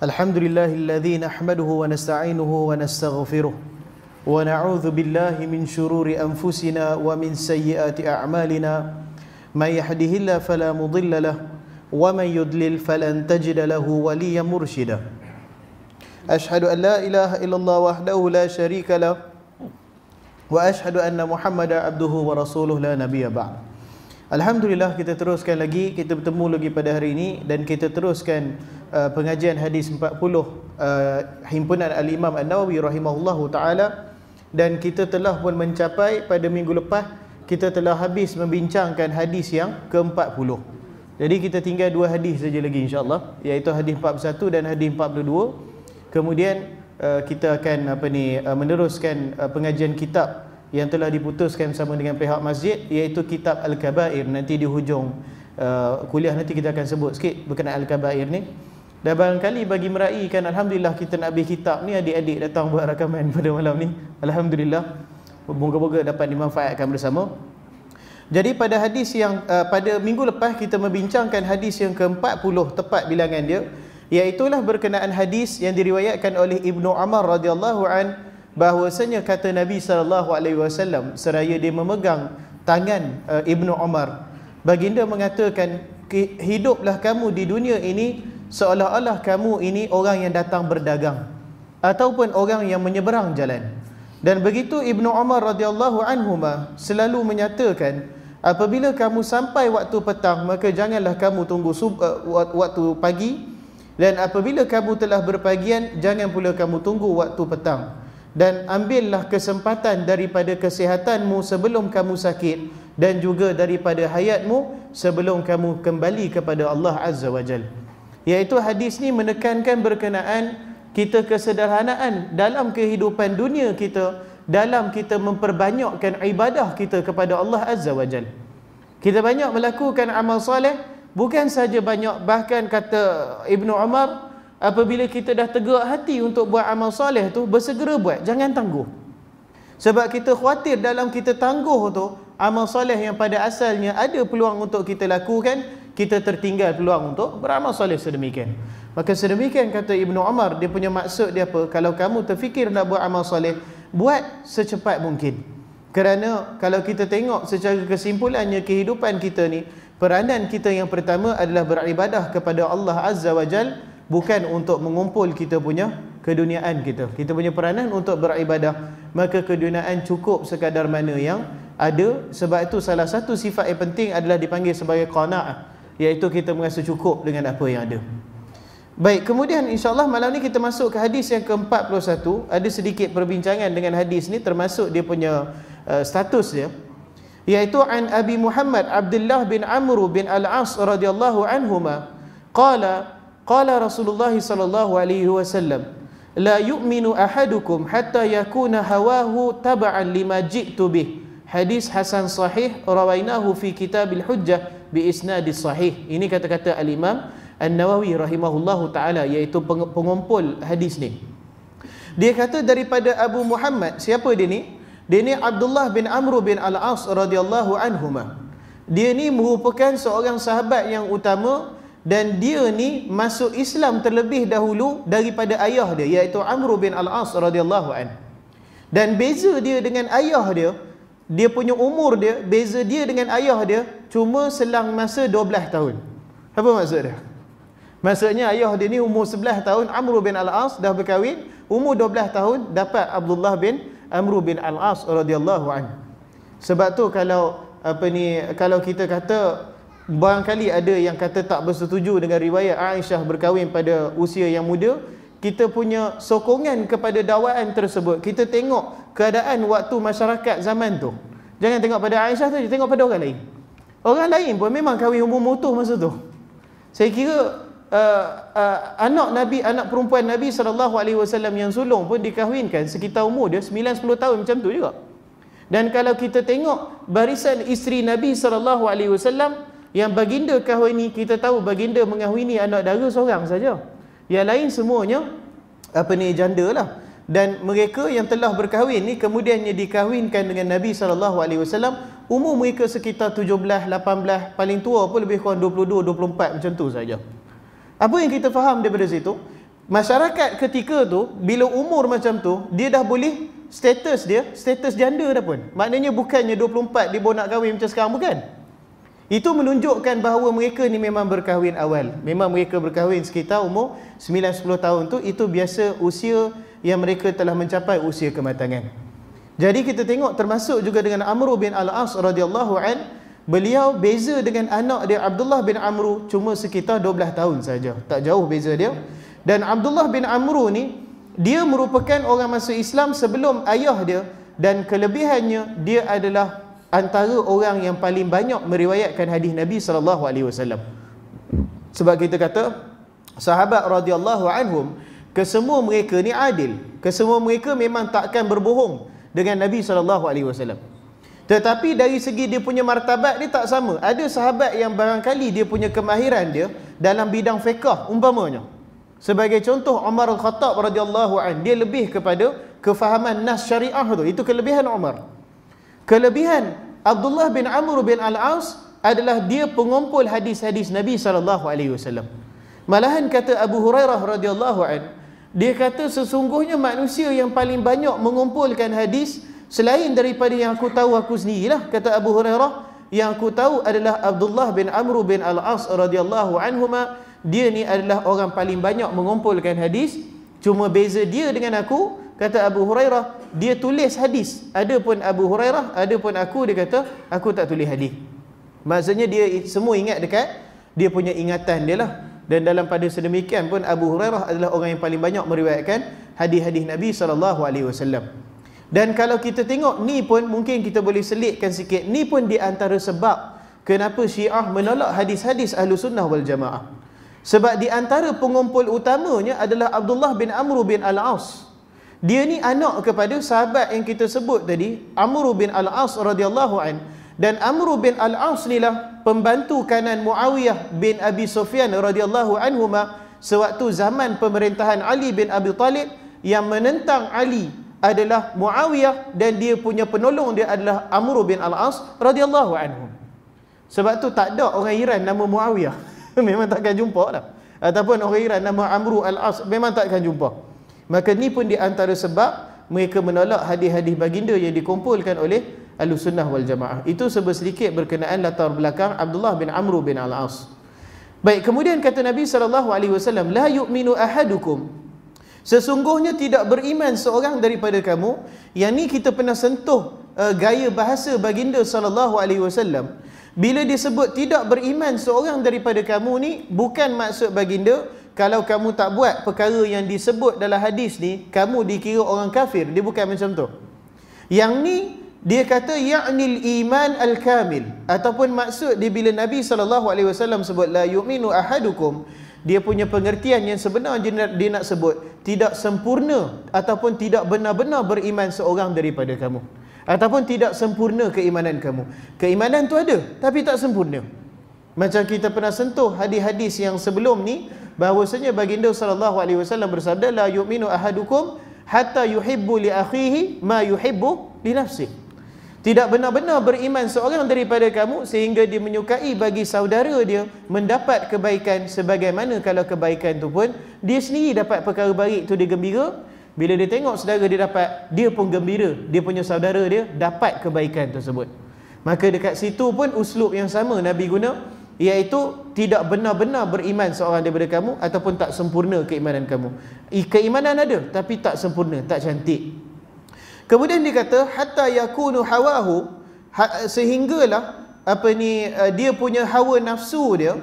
الحمد لله الذي نحمده ونستعينه ونستغفره ونعوذ بالله من شرور أنفسنا ومن سيئات أعمالنا من يهده الله فلا مضل له ومن يضلل فلن تجد له وليا مرشدا أشهد أن لا إله إلا الله وحده لا شريك له وأشهد أن محمد عبده ورسوله لا نبي بعد Alhamdulillah kita teruskan lagi kita bertemu lagi pada hari ini dan kita teruskan uh, pengajian hadis 40 uh, himpunan al-Imam An-Nawawi rahimahullahu taala dan kita telah pun mencapai pada minggu lepas kita telah habis membincangkan hadis yang ke-40. Jadi kita tinggal dua hadis saja lagi insya-Allah iaitu hadis 41 dan hadis 42. Kemudian uh, kita akan apa ni uh, meneruskan uh, pengajian kitab yang telah diputuskan sama dengan pihak masjid iaitu kitab Al-Kabair nanti di hujung uh, kuliah nanti kita akan sebut sikit berkenaan Al-Kabair ni dan barangkali bagi meraihkan Alhamdulillah kita nak habis kitab ni adik-adik datang buat rakaman pada malam ni. Alhamdulillah. Moga-moga dapat dimanfaatkan bersama. Jadi pada hadis yang uh, pada minggu lepas kita membincangkan hadis yang ke-40 tepat bilangan dia iaitulah berkenaan hadis yang diriwayatkan oleh Ibnu Umar radhiyallahu anhu bahwasanya kata Nabi sallallahu alaihi wasallam seraya dia memegang tangan uh, Ibnu Umar. Baginda mengatakan hiduplah kamu di dunia ini seolah-olah kamu ini orang yang datang berdagang ataupun orang yang menyeberang jalan. Dan begitu Ibnu Umar radhiyallahu anhuma selalu menyatakan apabila kamu sampai waktu petang maka janganlah kamu tunggu sub, uh, waktu pagi. Dan apabila kamu telah berpagian jangan pula kamu tunggu waktu petang. Dan ambillah kesempatan daripada kesehatanmu sebelum kamu sakit dan juga daripada hayatmu sebelum kamu kembali kepada Allah Azza wa Jal iaitu hadis ni menekankan berkenaan kita kesederhanaan dalam kehidupan dunia kita dalam kita memperbanyakkan ibadah kita kepada Allah Azza wa Jal. Kita banyak melakukan amal soleh bukan saja banyak bahkan kata Ibnu Umar apabila kita dah tegak hati untuk buat amal soleh tu bersegera buat jangan tangguh. Sebab kita khawatir dalam kita tangguh tu amal soleh yang pada asalnya ada peluang untuk kita lakukan kita tertinggal peluang untuk beramal soleh sedemikian maka sedemikian kata Ibnu Umar dia punya maksud dia apa kalau kamu terfikir nak buat amal soleh buat secepat mungkin kerana kalau kita tengok secara kesimpulannya kehidupan kita ni peranan kita yang pertama adalah beribadah kepada Allah Azza wa Jalla bukan untuk mengumpul kita punya keduniaan kita. Kita punya peranan untuk beribadah, maka keduniaan cukup sekadar mana yang ada. Sebab itu salah satu sifat yang penting adalah dipanggil sebagai qanaah, iaitu kita merasa cukup dengan apa yang ada. Baik, kemudian insya-Allah malam ni kita masuk ke hadis yang ke-41. Ada sedikit perbincangan dengan hadis ni termasuk dia punya uh, status dia. Iaitu an Abi Muhammad Abdullah bin Amr bin Al-As radhiyallahu anhuma qala Qala Rasulullah sallallahu alaihi wasallam, "La yu'minu ahadukum hatta yakuna hawahu tab'an lima ji'tu bih." Hadis hasan sahih rawainahu fi Kitabil Hujjah bi isnadis sahih. Ini kata-kata Al-Imam An-Nawawi rahimahullahu taala iaitu pengumpul hadis ni. Dia kata daripada Abu Muhammad, siapa dia ni? Dia ni Abdullah bin Amr bin Al-As radhiyallahu anhuma. Dia ni merupakan seorang sahabat yang utama dan dia ni masuk Islam terlebih dahulu daripada ayah dia iaitu Amr bin Al-As radhiyallahu an. Dan beza dia dengan ayah dia, dia punya umur dia, beza dia dengan ayah dia cuma selang masa 12 tahun. Apa maksud dia? Maksudnya ayah dia ni umur 11 tahun, Amr bin Al-As dah berkahwin, umur 12 tahun dapat Abdullah bin Amr bin Al-As radhiyallahu an. Sebab tu kalau apa ni kalau kita kata barangkali ada yang kata tak bersetuju dengan riwayat Aisyah berkahwin pada usia yang muda kita punya sokongan kepada dakwaan tersebut kita tengok keadaan waktu masyarakat zaman tu jangan tengok pada Aisyah tu tengok pada orang lain orang lain pun memang kahwin umur mutuh masa tu saya kira uh, uh, anak Nabi anak perempuan Nabi SAW yang sulung pun dikahwinkan sekitar umur dia 9-10 tahun macam tu juga dan kalau kita tengok barisan isteri Nabi SAW yang baginda kahwini kita tahu baginda mengahwini anak dara seorang saja. Yang lain semuanya apa ni janda lah. Dan mereka yang telah berkahwin ni kemudiannya dikahwinkan dengan Nabi SAW umur mereka sekitar 17, 18, paling tua pun lebih kurang 22, 24 macam tu saja. Apa yang kita faham daripada situ? masyarakat ketika tu bila umur macam tu dia dah boleh status dia status janda dah pun maknanya bukannya 24 dia baru nak kahwin macam sekarang bukan itu menunjukkan bahawa mereka ni memang berkahwin awal. Memang mereka berkahwin sekitar umur 9-10 tahun tu itu biasa usia yang mereka telah mencapai usia kematangan. Jadi kita tengok termasuk juga dengan Amr bin Al-As radhiyallahu an, beliau beza dengan anak dia Abdullah bin Amr cuma sekitar 12 tahun saja. Tak jauh beza dia. Dan Abdullah bin Amr ni dia merupakan orang masuk Islam sebelum ayah dia dan kelebihannya dia adalah antara orang yang paling banyak meriwayatkan hadis Nabi sallallahu alaihi wasallam. Sebab kita kata sahabat radhiyallahu anhum kesemua mereka ni adil. Kesemua mereka memang takkan berbohong dengan Nabi wasallam. Tetapi dari segi dia punya martabat dia tak sama. Ada sahabat yang barangkali dia punya kemahiran dia dalam bidang fiqh umpamanya. Sebagai contoh Umar Al-Khattab radhiyallahu an dia lebih kepada kefahaman nas syariah tu. Itu kelebihan Umar. Kelebihan Abdullah bin Amr bin Al-Aus adalah dia pengumpul hadis-hadis Nabi sallallahu alaihi wasallam. Malahan kata Abu Hurairah radhiyallahu an, dia kata sesungguhnya manusia yang paling banyak mengumpulkan hadis selain daripada yang aku tahu aku sendirilah kata Abu Hurairah. Yang aku tahu adalah Abdullah bin Amr bin Al-As radhiyallahu anhuma. Dia ni adalah orang paling banyak mengumpulkan hadis. Cuma beza dia dengan aku kata Abu Hurairah dia tulis hadis. Adapun Abu Hurairah adapun aku dia kata aku tak tulis hadis. Maksudnya dia semua ingat dekat dia punya ingatan dia lah dan dalam pada sedemikian pun Abu Hurairah adalah orang yang paling banyak meriwayatkan hadis-hadis Nabi sallallahu alaihi wasallam. Dan kalau kita tengok ni pun mungkin kita boleh selitkan sikit ni pun di antara sebab kenapa Syiah menolak hadis-hadis Ahlu Sunnah wal Jamaah. Sebab di antara pengumpul utamanya adalah Abdullah bin Amr bin Al-Aus dia ni anak kepada sahabat yang kita sebut tadi, Amr bin Al-As radhiyallahu an. Dan Amr bin Al-As lah pembantu kanan Muawiyah bin Abi Sufyan radhiyallahu anhuma sewaktu zaman pemerintahan Ali bin Abi Talib yang menentang Ali adalah Muawiyah dan dia punya penolong dia adalah Amr bin Al-As radhiyallahu anhu. Sebab tu tak ada orang Iran nama Muawiyah. memang takkan jumpa lah. Ataupun orang Iran nama Amr Al-As memang takkan jumpa. Maka ni pun di antara sebab mereka menolak hadis-hadis baginda yang dikumpulkan oleh Ahlussunnah wal Jamaah. Itu sebab sedikit berkenaan latar belakang Abdullah bin Amr bin Al-As. Baik, kemudian kata Nabi wasallam, "La yu'minu ahadukum" Sesungguhnya tidak beriman seorang daripada kamu. Yang ni kita pernah sentuh uh, gaya bahasa baginda wasallam. Bila disebut tidak beriman seorang daripada kamu ni bukan maksud baginda kalau kamu tak buat perkara yang disebut dalam hadis ni kamu dikira orang kafir dia bukan macam tu yang ni dia kata ya'nil iman al-kamil. Ataupun maksud dia bila Nabi SAW sebut la yu'minu ahadukum dia punya pengertian yang sebenar dia nak, sebut tidak sempurna ataupun tidak benar-benar beriman seorang daripada kamu. Ataupun tidak sempurna keimanan kamu. Keimanan tu ada tapi tak sempurna. Macam kita pernah sentuh hadis-hadis yang sebelum ni bahwasanya baginda sallallahu alaihi wasallam bersabda la yu'minu ahadukum hatta yuhibbu li akhihi ma yuhibbu li nafsihi tidak benar-benar beriman seorang daripada kamu sehingga dia menyukai bagi saudara dia mendapat kebaikan sebagaimana kalau kebaikan tu pun dia sendiri dapat perkara baik tu dia gembira bila dia tengok saudara dia dapat dia pun gembira dia punya saudara dia dapat kebaikan tersebut maka dekat situ pun uslub yang sama Nabi guna iaitu tidak benar-benar beriman seorang daripada kamu ataupun tak sempurna keimanan kamu. Keimanan ada tapi tak sempurna, tak cantik. Kemudian dia kata hatta yakunu hawahu ha, sehinggalah apa ni uh, dia punya hawa nafsu dia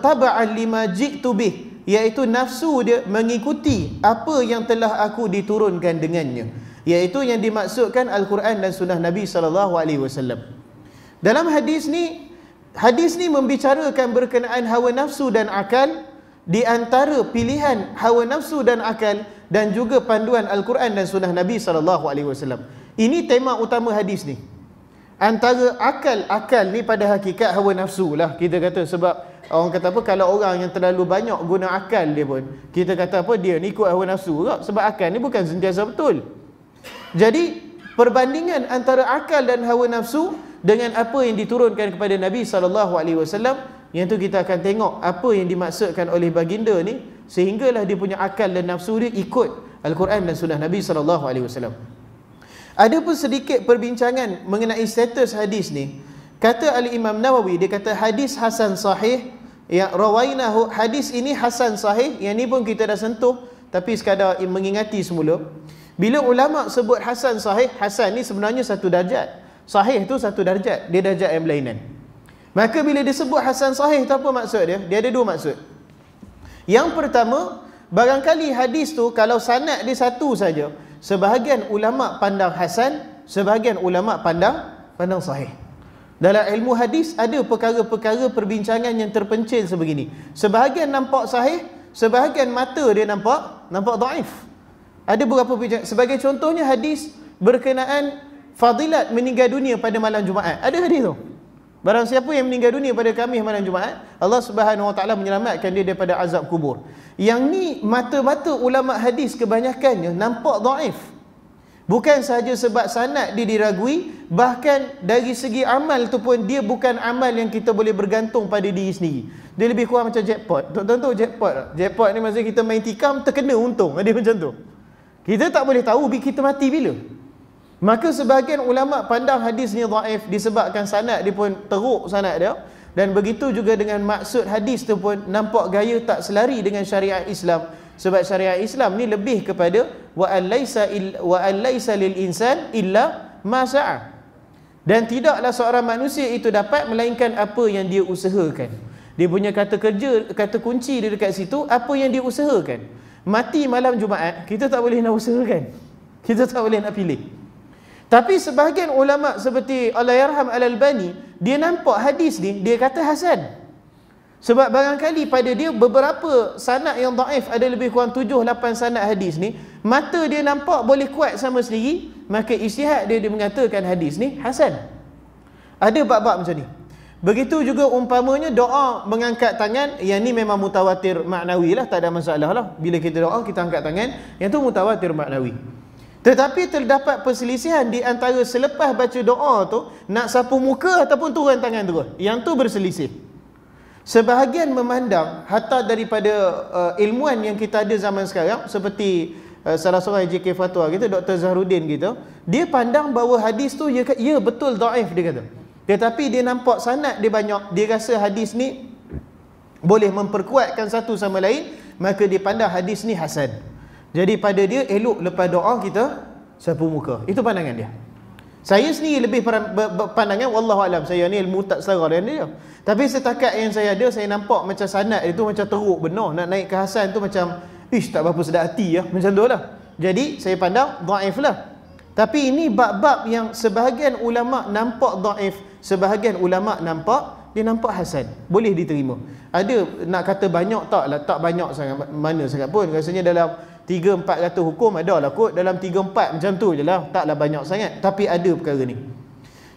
taba'an lima jitu bih iaitu nafsu dia mengikuti apa yang telah aku diturunkan dengannya iaitu yang dimaksudkan al-Quran dan sunnah Nabi sallallahu alaihi wasallam. Dalam hadis ni Hadis ni membicarakan berkenaan hawa nafsu dan akal di antara pilihan hawa nafsu dan akal dan juga panduan Al-Quran dan sunnah Nabi sallallahu alaihi wasallam. Ini tema utama hadis ni. Antara akal-akal ni pada hakikat hawa nafsu lah kita kata sebab orang kata apa kalau orang yang terlalu banyak guna akal dia pun kita kata apa dia ni ikut hawa nafsu juga sebab akal ni bukan sentiasa betul. Jadi perbandingan antara akal dan hawa nafsu dengan apa yang diturunkan kepada Nabi sallallahu alaihi wasallam yang tu kita akan tengok apa yang dimaksudkan oleh baginda ni sehinggalah dia punya akal dan nafsu dia ikut Al-Quran dan Sunnah Nabi sallallahu alaihi wasallam. Ada pun sedikit perbincangan mengenai status hadis ni. Kata Ali Imam Nawawi dia kata hadis hasan sahih yang rawainahu hadis ini hasan sahih yang ni pun kita dah sentuh tapi sekadar mengingati semula bila ulama sebut hasan sahih hasan ni sebenarnya satu darjat sahih tu satu darjat dia darjat yang berlainan maka bila disebut hasan sahih tu apa maksud dia dia ada dua maksud yang pertama barangkali hadis tu kalau sanad dia satu saja sebahagian ulama pandang hasan sebahagian ulama pandang pandang sahih dalam ilmu hadis ada perkara-perkara perbincangan yang terpencil sebegini. Sebahagian nampak sahih, sebahagian mata dia nampak nampak daif. Ada beberapa perbincangan. Sebagai contohnya hadis berkenaan fadilat meninggal dunia pada malam Jumaat. Ada hadis tu. Barang siapa yang meninggal dunia pada kami malam Jumaat, Allah Subhanahu Wa Taala menyelamatkan dia daripada azab kubur. Yang ni mata-mata ulama hadis kebanyakannya nampak daif. Bukan sahaja sebab sanad dia diragui, bahkan dari segi amal tu pun dia bukan amal yang kita boleh bergantung pada diri sendiri. Dia lebih kurang macam jackpot. Tahu jackpot? Jackpot ni masa kita main tikam terkena untung. Dia macam tu. Kita tak boleh tahu kita mati bila. Maka sebahagian ulama pandang hadis ni dhaif disebabkan sanad dia pun teruk sanad dia. Dan begitu juga dengan maksud hadis tu pun nampak gaya tak selari dengan syariat Islam. Sebab syariat Islam ni lebih kepada wa alaysa wa alaysa lil insan illa ma dan tidaklah seorang manusia itu dapat melainkan apa yang dia usahakan. Dia punya kata kerja kata kunci di dekat situ apa yang dia usahakan. Mati malam Jumaat kita tak boleh nak usahakan. Kita tak boleh nak pilih tapi sebahagian ulama seperti Allahyarham Al-Albani dia nampak hadis ni dia kata hasan sebab barangkali pada dia beberapa sanad yang daif ada lebih kurang 7 8 sanad hadis ni, mata dia nampak boleh kuat sama sendiri, maka istihad dia dia mengatakan hadis ni hasan. Ada bab-bab macam ni. Begitu juga umpamanya doa mengangkat tangan, yang ni memang mutawatir maknawi lah, tak ada masalah lah. Bila kita doa, kita angkat tangan, yang tu mutawatir maknawi. Tetapi terdapat perselisihan di antara selepas baca doa tu, nak sapu muka ataupun turun tangan terus. Yang tu berselisih. Sebahagian memandang hatta daripada uh, ilmuan yang kita ada zaman sekarang seperti uh, salah seorang JK Fatwa kita Dr. Zahrudin gitu, dia pandang bahawa hadis tu ya, ya betul daif dia kata. Tetapi dia nampak sanad dia banyak, dia rasa hadis ni boleh memperkuatkan satu sama lain, maka dia pandang hadis ni hasan. Jadi pada dia elok lepas doa kita sapu muka. Itu pandangan dia. Saya sendiri lebih pandangan wallahu alam saya ni ilmu tak selera dengan dia. Tapi setakat yang saya ada saya nampak macam sanad itu macam teruk benar nak naik ke hasan tu macam ish tak berapa sedap hati ya macam tu lah. Jadi saya pandang dhaif lah. Tapi ini bab-bab yang sebahagian ulama nampak dhaif, sebahagian ulama nampak dia nampak hasan. Boleh diterima. Ada nak kata banyak tak lah, tak banyak sangat mana sangat pun. Rasanya dalam 3 400 hukum ada lah kot dalam 3 4 macam tu je lah. Taklah banyak sangat tapi ada perkara ni.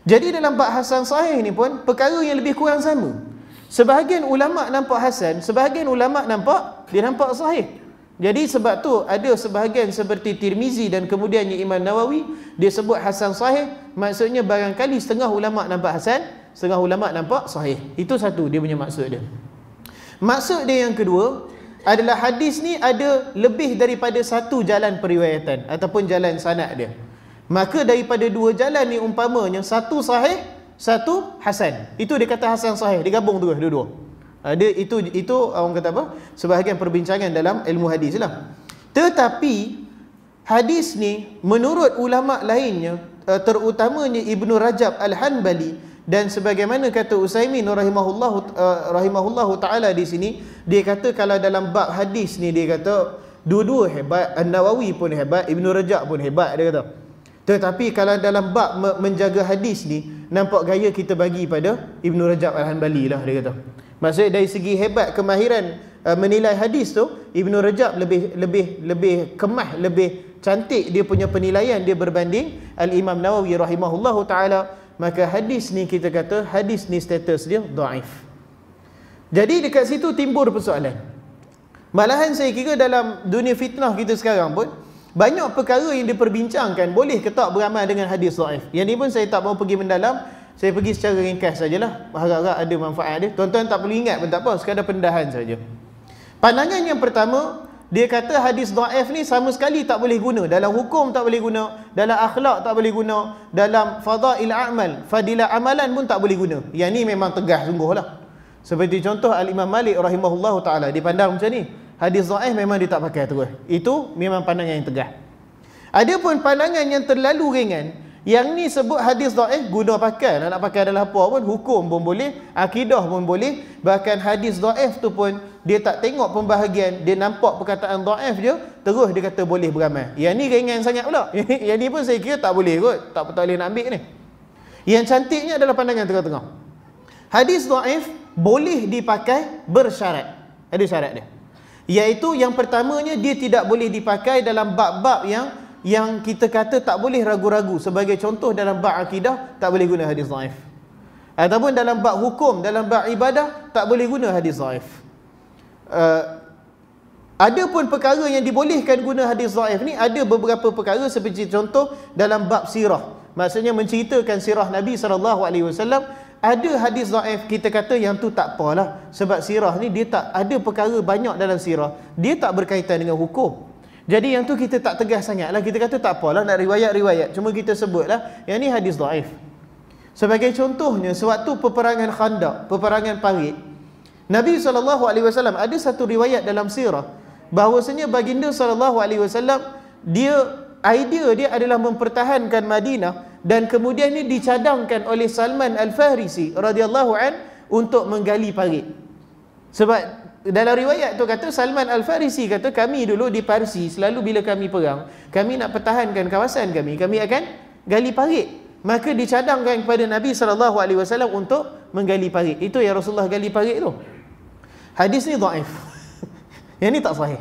Jadi dalam bab hasan sahih ni pun perkara yang lebih kurang sama. Sebahagian ulama nampak hasan sebahagian ulama nampak dia nampak sahih. Jadi sebab tu ada sebahagian seperti Tirmizi dan kemudiannya Imam Nawawi dia sebut hasan sahih. Maksudnya barangkali setengah ulama nampak hasan setengah ulama nampak sahih. Itu satu dia punya maksud dia. Maksud dia yang kedua adalah hadis ni ada lebih daripada satu jalan periwayatan ataupun jalan sanad dia. Maka daripada dua jalan ni umpamanya satu sahih, satu hasan. Itu dia kata hasan sahih, digabung terus dua-dua. Ada itu itu orang kata apa? Sebahagian perbincangan dalam ilmu hadis lah. Tetapi hadis ni menurut ulama lainnya eh, terutamanya Ibnu Rajab Al-Hanbali dan sebagaimana kata Usaimin rahimahullahu uh, rahimahullahu taala di sini dia kata kalau dalam bab hadis ni dia kata dua-dua hebat An-Nawawi pun hebat Ibnu Rajab pun hebat dia kata. Tetapi kalau dalam bab menjaga hadis ni nampak gaya kita bagi pada Ibnu Rajab Al-Hanbali lah dia kata. Maksudnya dari segi hebat kemahiran uh, menilai hadis tu Ibnu Rajab lebih lebih lebih kemah lebih cantik dia punya penilaian dia berbanding Al-Imam Nawawi rahimahullahu taala maka hadis ni kita kata hadis ni status dia daif. Jadi dekat situ timbul persoalan. Malahan saya kira dalam dunia fitnah kita sekarang pun banyak perkara yang diperbincangkan boleh ke tak beramal dengan hadis daif. Yang ni pun saya tak mau pergi mendalam, saya pergi secara ringkas sajalah. Harap-harap ada manfaat dia. Tuan-tuan tak perlu ingat pun tak apa, sekadar pendahan saja. Pandangan yang pertama, dia kata hadis dhaif ni sama sekali tak boleh guna. Dalam hukum tak boleh guna, dalam akhlak tak boleh guna, dalam fadail amal, fadilah amalan pun tak boleh guna. Yang ni memang tegas sungguhlah. Seperti contoh Al-Imam Malik rahimahullahu taala dipandang macam ni. Hadis dhaif memang dia tak pakai terus. Itu memang pandangan yang tegas. Ada pun pandangan yang terlalu ringan, yang ni sebut hadis dhaif guna pakai. Nak pakai adalah apa pun hukum pun boleh akidah pun boleh. Bahkan hadis dhaif tu pun dia tak tengok pembahagian dia nampak perkataan dhaif je terus dia kata boleh beramal yang ni ringan sangat pula. Yang ni pun saya kira tak boleh kot. Tak tak boleh nak ambil ni. Yang cantiknya adalah pandangan tengah-tengah. Hadis dhaif boleh dipakai bersyarat. Ada syarat dia. Iaitu yang pertamanya dia tidak boleh dipakai dalam bab-bab yang yang kita kata tak boleh ragu-ragu sebagai contoh dalam bab akidah tak boleh guna hadis dhaif. Ataupun dalam bab hukum dalam bab ibadah tak boleh guna hadis dhaif. Uh, ada pun perkara yang dibolehkan guna hadis dhaif ni ada beberapa perkara seperti contoh dalam bab sirah. Maksudnya menceritakan sirah Nabi SAW ada hadis dhaif kita kata yang tu tak apalah. Sebab sirah ni dia tak ada perkara banyak dalam sirah. Dia tak berkaitan dengan hukum jadi yang tu kita tak tegas sangat lah. Kita kata tak apalah nak riwayat-riwayat. Cuma kita sebut lah. Yang ni hadis daif. Sebagai contohnya, sewaktu peperangan khandak, peperangan parit, Nabi SAW ada satu riwayat dalam sirah. Bahawasanya baginda SAW, dia, idea dia adalah mempertahankan Madinah. Dan kemudian ni dicadangkan oleh Salman Al-Farisi radhiyallahu an untuk menggali parit. Sebab dalam riwayat tu kata Salman Al-Farisi kata kami dulu di Parsi selalu bila kami perang kami nak pertahankan kawasan kami kami akan gali parit. Maka dicadangkan kepada Nabi SAW untuk menggali parit. Itu yang Rasulullah gali parit tu. Hadis ni daif yang ni tak sahih.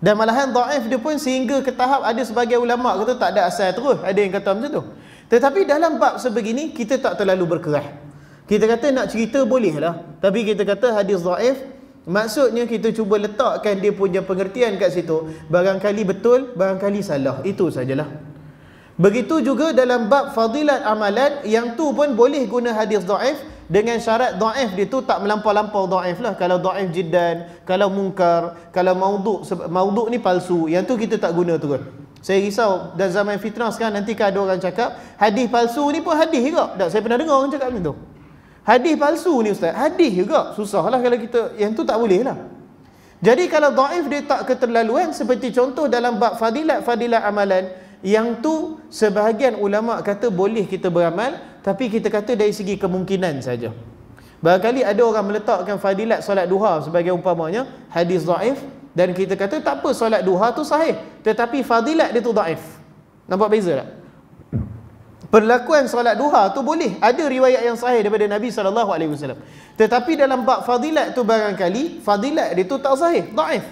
Dan malahan daif dia pun sehingga ke tahap ada sebagai ulama kata tak ada asal terus. Ada yang kata macam tu. Tetapi dalam bab sebegini kita tak terlalu berkerah. Kita kata nak cerita boleh lah tapi kita kata hadis daif Maksudnya kita cuba letakkan dia punya pengertian kat situ. Barangkali betul, barangkali salah. Itu sajalah. Begitu juga dalam bab fadilat amalan Yang tu pun boleh guna hadis da'if. Dengan syarat da'if dia tu tak melampau-lampau da'if lah. Kalau da'if jiddan, kalau mungkar Kalau mauduk, mauduk ni palsu. Yang tu kita tak guna tu kan saya risau dan zaman fitnah sekarang nanti ada orang cakap Hadis palsu ni pun hadis juga. Tak, saya pernah dengar orang cakap macam tu Hadis palsu ni ustaz. Hadis juga. Susahlah kalau kita yang tu tak boleh lah. Jadi kalau dhaif dia tak keterlaluan seperti contoh dalam bab fadilat-fadilat amalan yang tu sebahagian ulama kata boleh kita beramal tapi kita kata dari segi kemungkinan saja. Barangkali ada orang meletakkan fadilat solat duha sebagai umpamanya hadis dhaif dan kita kata tak apa solat duha tu sahih tetapi fadilat dia tu dhaif. Nampak beza tak? Perlakuan solat duha tu boleh. Ada riwayat yang sahih daripada Nabi SAW. Tetapi dalam bab fadilat tu barangkali, fadilat dia tu tak sahih. Da'if.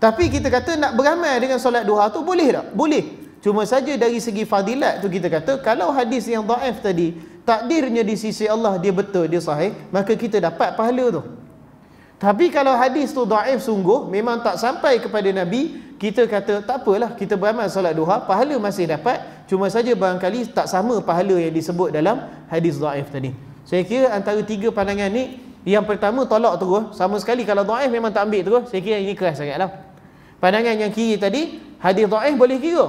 Tapi kita kata nak beramal dengan solat duha tu boleh tak? Boleh. Cuma saja dari segi fadilat tu kita kata, kalau hadis yang da'if tadi, takdirnya di sisi Allah dia betul, dia sahih, maka kita dapat pahala tu. Tapi kalau hadis tu da'if sungguh, memang tak sampai kepada Nabi, kita kata tak apalah kita beramal solat duha pahala masih dapat cuma saja barangkali tak sama pahala yang disebut dalam hadis dhaif tadi. Saya kira antara tiga pandangan ni yang pertama tolak terus. Sama sekali kalau dhaif memang tak ambil terus saya kira ini keras sangatlah pandangan yang kiri tadi hadis dhaif boleh kira.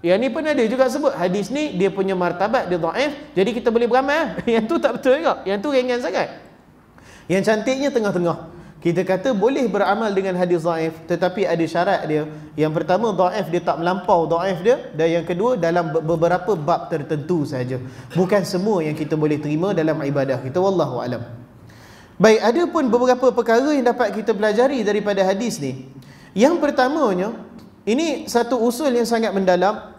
Yang ni pun ada juga sebut hadis ni dia punya martabat dia dhaif jadi kita boleh beramal yang tu tak betul juga. Yang tu ringan sangat. Yang cantiknya tengah-tengah kita kata boleh beramal dengan hadis dhaif tetapi ada syarat dia. Yang pertama dhaif dia tak melampau. Dhaif dia dan yang kedua dalam beberapa bab tertentu saja. Bukan semua yang kita boleh terima dalam ibadah kita. Wallahu alam. Baik ada pun beberapa perkara yang dapat kita pelajari daripada hadis ni. Yang pertamanya ini satu usul yang sangat mendalam.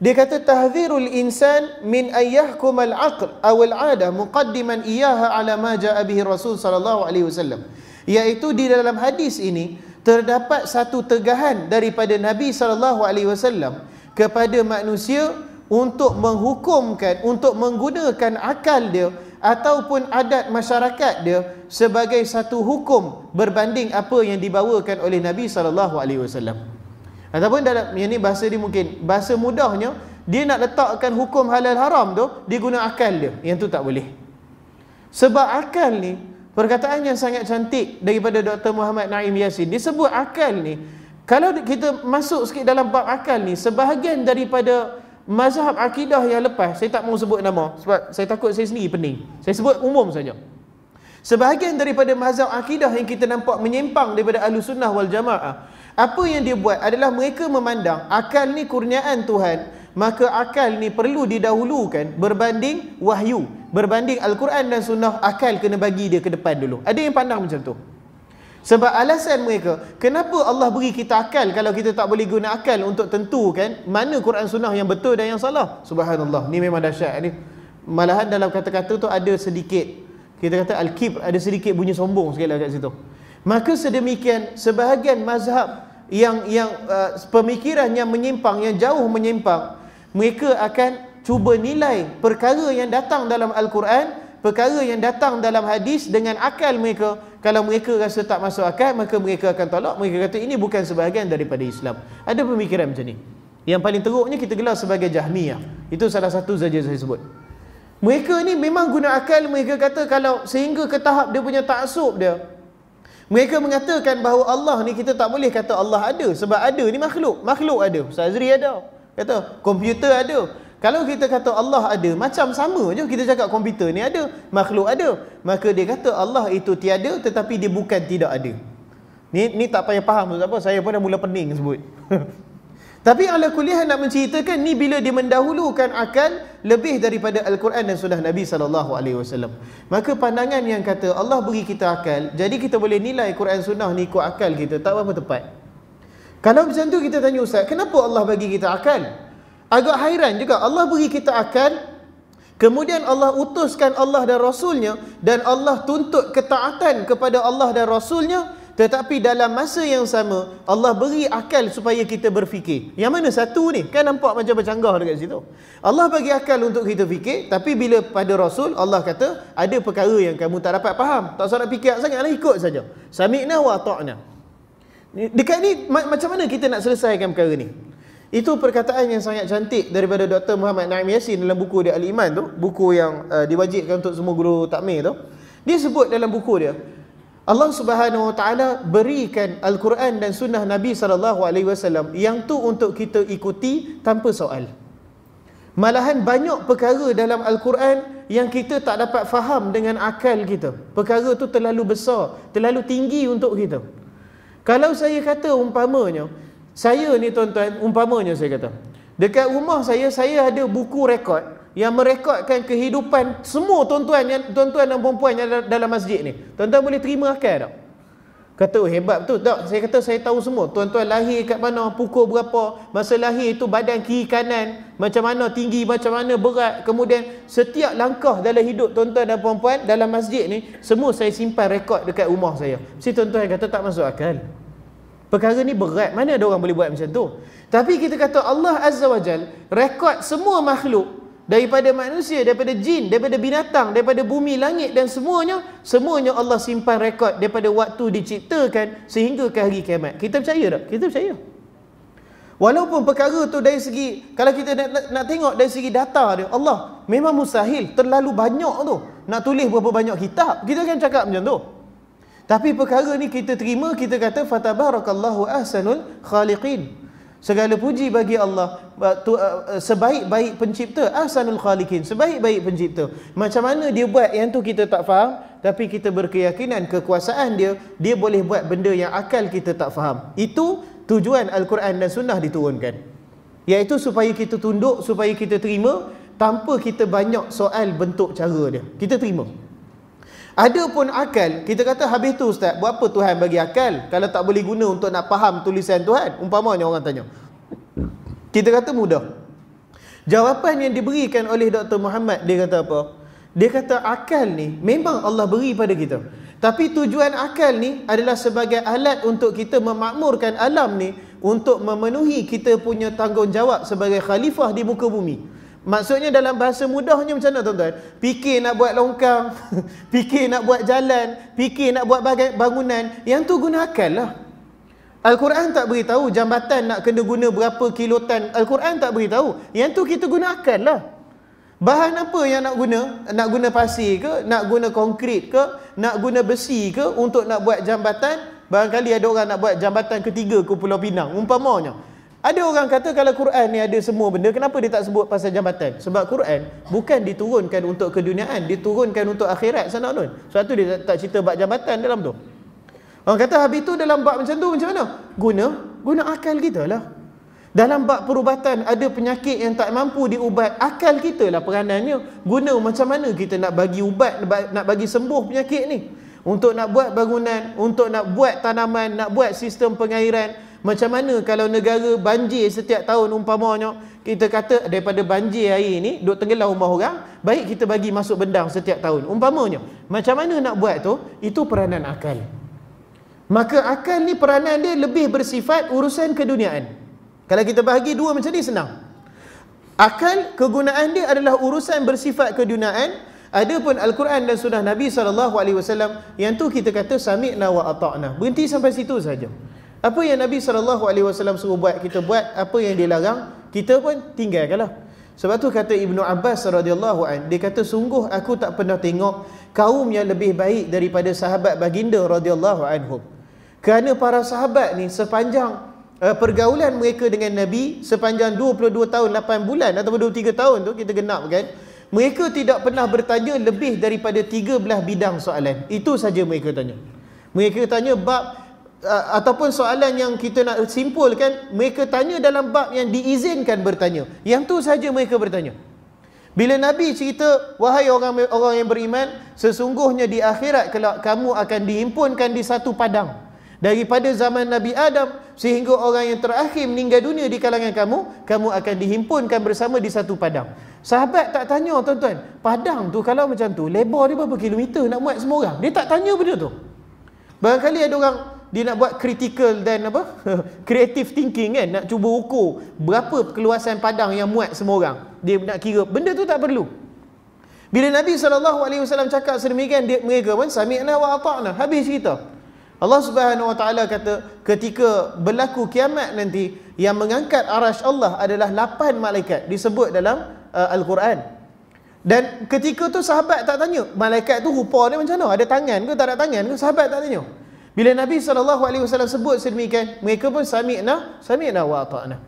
Dia kata tahdzirul insan min ayyahkum al-aql aw al-'adah muqaddiman iyyaha ala ma jaa bihi rasul sallallahu alaihi wasallam iaitu di dalam hadis ini terdapat satu tegahan daripada Nabi sallallahu alaihi wasallam kepada manusia untuk menghukumkan untuk menggunakan akal dia ataupun adat masyarakat dia sebagai satu hukum berbanding apa yang dibawakan oleh Nabi sallallahu alaihi wasallam. Ataupun dalam yang ni bahasa dia mungkin bahasa mudahnya dia nak letakkan hukum halal haram tu dia guna akal dia. Yang tu tak boleh. Sebab akal ni perkataan yang sangat cantik daripada Dr. Muhammad Naim Yasin. Disebut akal ni, kalau kita masuk sikit dalam bab akal ni, sebahagian daripada mazhab akidah yang lepas, saya tak mau sebut nama sebab saya takut saya sendiri pening. Saya sebut umum saja. Sebahagian daripada mazhab akidah yang kita nampak menyimpang daripada ahlu sunnah wal jamaah, apa yang dia buat adalah mereka memandang akal ni kurniaan Tuhan, maka akal ni perlu didahulukan berbanding wahyu berbanding Al-Quran dan Sunnah akal kena bagi dia ke depan dulu. Ada yang pandang macam tu? Sebab alasan mereka kenapa Allah beri kita akal kalau kita tak boleh guna akal untuk tentukan mana Quran Sunnah yang betul dan yang salah? Subhanallah ni memang dahsyat ni. Malahan dalam kata-kata tu ada sedikit kita kata al-kibr ada sedikit bunyi sombong sekali kat situ. Maka sedemikian sebahagian mazhab yang yang uh, pemikiran yang menyimpang yang jauh menyimpang mereka akan cuba nilai perkara yang datang dalam Al-Quran, perkara yang datang dalam hadis dengan akal mereka. Kalau mereka rasa tak masuk akal, maka mereka akan tolak. Mereka kata ini bukan sebahagian daripada Islam. Ada pemikiran macam ni. Yang paling teruknya kita gelar sebagai Jahmiyah. Itu salah satu saja saya sebut. Mereka ni memang guna akal. Mereka kata kalau sehingga ke tahap dia punya taksub dia. Mereka mengatakan bahawa Allah ni kita tak boleh kata Allah ada. Sebab ada ni makhluk. Makhluk ada. Ustaz Azri ada. Kata komputer ada. Kalau kita kata Allah ada, macam sama je kita cakap komputer ni ada, makhluk ada. Maka dia kata Allah itu tiada tetapi dia bukan tidak ada. Ni ni tak payah faham tu apa, saya pun dah mula pening sebut. Tapi ala kuliah nak menceritakan ni bila dia mendahulukan akal lebih daripada Al-Quran dan Sunnah Nabi sallallahu alaihi wasallam. Maka pandangan yang kata Allah beri kita akal, jadi kita boleh nilai Quran Sunnah ni ikut akal kita, tak apa tepat. Kalau macam tu kita tanya Ustaz, kenapa Allah bagi kita akal? Agak hairan juga, Allah beri kita akal, kemudian Allah utuskan Allah dan Rasulnya, dan Allah tuntut ketaatan kepada Allah dan Rasulnya, tetapi dalam masa yang sama, Allah beri akal supaya kita berfikir. Yang mana satu ni? Kan nampak macam bercanggah dekat situ. Allah bagi akal untuk kita fikir, tapi bila pada Rasul, Allah kata, ada perkara yang kamu tak dapat faham. Tak usah nak fikir sangat, ikut saja. Sami'na wa ta'na. Dekat ni macam mana kita nak selesaikan perkara ni? Itu perkataan yang sangat cantik daripada Dr. Muhammad Naim Yassin dalam buku dia Al-Iman tu, buku yang uh, diwajibkan untuk semua guru takmir tu. Dia sebut dalam buku dia, Allah Subhanahu Wa Taala berikan Al-Quran dan sunnah Nabi sallallahu alaihi wasallam yang tu untuk kita ikuti tanpa soal. Malahan banyak perkara dalam Al-Quran yang kita tak dapat faham dengan akal kita. Perkara tu terlalu besar, terlalu tinggi untuk kita. Kalau saya kata umpamanya, saya ni tuan-tuan, umpamanya saya kata, dekat rumah saya, saya ada buku rekod yang merekodkan kehidupan semua tuan-tuan yang tuan-tuan dan puan yang dalam masjid ni. Tuan-tuan boleh terima akal tak? Kata oh, hebat tu. Tak, saya kata saya tahu semua. Tuan-tuan lahir kat mana, pukul berapa, masa lahir itu badan kiri kanan, macam mana tinggi, macam mana berat. Kemudian setiap langkah dalam hidup tuan-tuan dan puan-puan dalam masjid ni, semua saya simpan rekod dekat rumah saya. Si tuan-tuan kata tak masuk akal. Perkara ni berat. Mana ada orang boleh buat macam tu? Tapi kita kata Allah Azza wa Jal rekod semua makhluk daripada manusia, daripada jin, daripada binatang, daripada bumi, langit dan semuanya, semuanya Allah simpan rekod daripada waktu diciptakan sehingga ke hari kiamat. Kita percaya tak? Kita percaya. Walaupun perkara tu dari segi kalau kita nak, nak, nak tengok dari segi data dia, Allah memang mustahil, terlalu banyak tu. Nak tulis berapa banyak kitab. Kita kan cakap macam tu. Tapi perkara ni kita terima, kita kata fatabarakallahu ahsanul khaliqin. Segala puji bagi Allah. Uh, uh, sebaik-baik pencipta ahsanul khaliqin sebaik-baik pencipta. Macam mana dia buat yang tu kita tak faham. Tapi kita berkeyakinan kekuasaan dia dia boleh buat benda yang akal kita tak faham. Itu tujuan al-Quran dan sunnah diturunkan. Iaitu supaya kita tunduk supaya kita terima tanpa kita banyak soal bentuk cara dia. Kita terima ada pun akal, kita kata habis tu ustaz, buat apa Tuhan bagi akal kalau tak boleh guna untuk nak faham tulisan Tuhan? Umpamanya orang tanya. Kita kata mudah. Jawapan yang diberikan oleh Dr. Muhammad, dia kata apa? Dia kata akal ni memang Allah beri pada kita. Tapi tujuan akal ni adalah sebagai alat untuk kita memakmurkan alam ni untuk memenuhi kita punya tanggungjawab sebagai khalifah di muka bumi. Maksudnya dalam bahasa mudahnya macam mana tuan-tuan? Fikir nak buat longkang, fikir nak buat jalan, fikir nak buat bangunan, yang tu guna akal lah. Al-Quran tak beritahu jambatan nak kena guna berapa kilotan. Al-Quran tak beritahu. Yang tu kita guna akal lah. Bahan apa yang nak guna? Nak guna pasir ke? Nak guna konkrit ke? Nak guna besi ke untuk nak buat jambatan? Barangkali ada orang nak buat jambatan ketiga ke Pulau Pinang. Umpamanya. Ada orang kata kalau Quran ni ada semua benda, kenapa dia tak sebut pasal jambatan? Sebab Quran bukan diturunkan untuk keduniaan, diturunkan untuk akhirat sana nun. Sebab tu dia tak, tak cerita bab jambatan dalam tu. Orang kata habis tu dalam bab macam tu macam mana? Guna, guna akal kita lah. Dalam bab perubatan ada penyakit yang tak mampu diubat, akal kita lah peranannya. Guna macam mana kita nak bagi ubat, nak bagi sembuh penyakit ni. Untuk nak buat bangunan, untuk nak buat tanaman, nak buat sistem pengairan, macam mana kalau negara banjir setiap tahun umpamanya kita kata daripada banjir hari ini duk tenggelam rumah orang, baik kita bagi masuk bendang setiap tahun. Umpamanya, macam mana nak buat tu? Itu peranan akal. Maka akal ni peranan dia lebih bersifat urusan keduniaan. Kalau kita bahagi dua macam ni senang. Akal kegunaan dia adalah urusan bersifat keduniaan. Adapun Al-Quran dan Sunnah Nabi SAW yang tu kita kata sami'na wa ata'na. Berhenti sampai situ saja. Apa yang Nabi SAW suruh buat kita buat, apa yang dia larang, kita pun tinggalkanlah. Sebab tu kata Ibnu Abbas radhiyallahu an, dia kata sungguh aku tak pernah tengok kaum yang lebih baik daripada sahabat baginda radhiyallahu anhum. Kerana para sahabat ni sepanjang uh, pergaulan mereka dengan Nabi sepanjang 22 tahun 8 bulan atau 23 tahun tu kita genap kan. Mereka tidak pernah bertanya lebih daripada 13 bidang soalan. Itu saja mereka tanya. Mereka tanya bab ataupun soalan yang kita nak simpulkan mereka tanya dalam bab yang diizinkan bertanya. Yang tu saja mereka bertanya. Bila nabi cerita wahai orang orang yang beriman sesungguhnya di akhirat kelak kamu akan dihimpunkan di satu padang. Daripada zaman nabi adam sehingga orang yang terakhir meninggal dunia di kalangan kamu kamu akan dihimpunkan bersama di satu padang. Sahabat tak tanya tuan-tuan padang tu kalau macam tu lebar dia berapa kilometer nak muat semua orang? Dia tak tanya benda tu. Barangkali ada orang dia nak buat critical dan apa? Creative thinking kan? Nak cuba ukur berapa keluasan padang yang muat semua orang. Dia nak kira benda tu tak perlu. Bila Nabi SAW cakap sedemikian dia, mereka pun sami'na wa ata'na. Habis cerita. Allah Subhanahu Wa Taala kata ketika berlaku kiamat nanti yang mengangkat arash Allah adalah lapan malaikat disebut dalam uh, Al-Quran. Dan ketika tu sahabat tak tanya malaikat tu rupa dia macam mana? Ada tangan ke tak ada tangan ke? Sahabat tak tanya bila Nabi SAW sebut sedemikian, mereka pun sami'na, sami'na wa ta'na.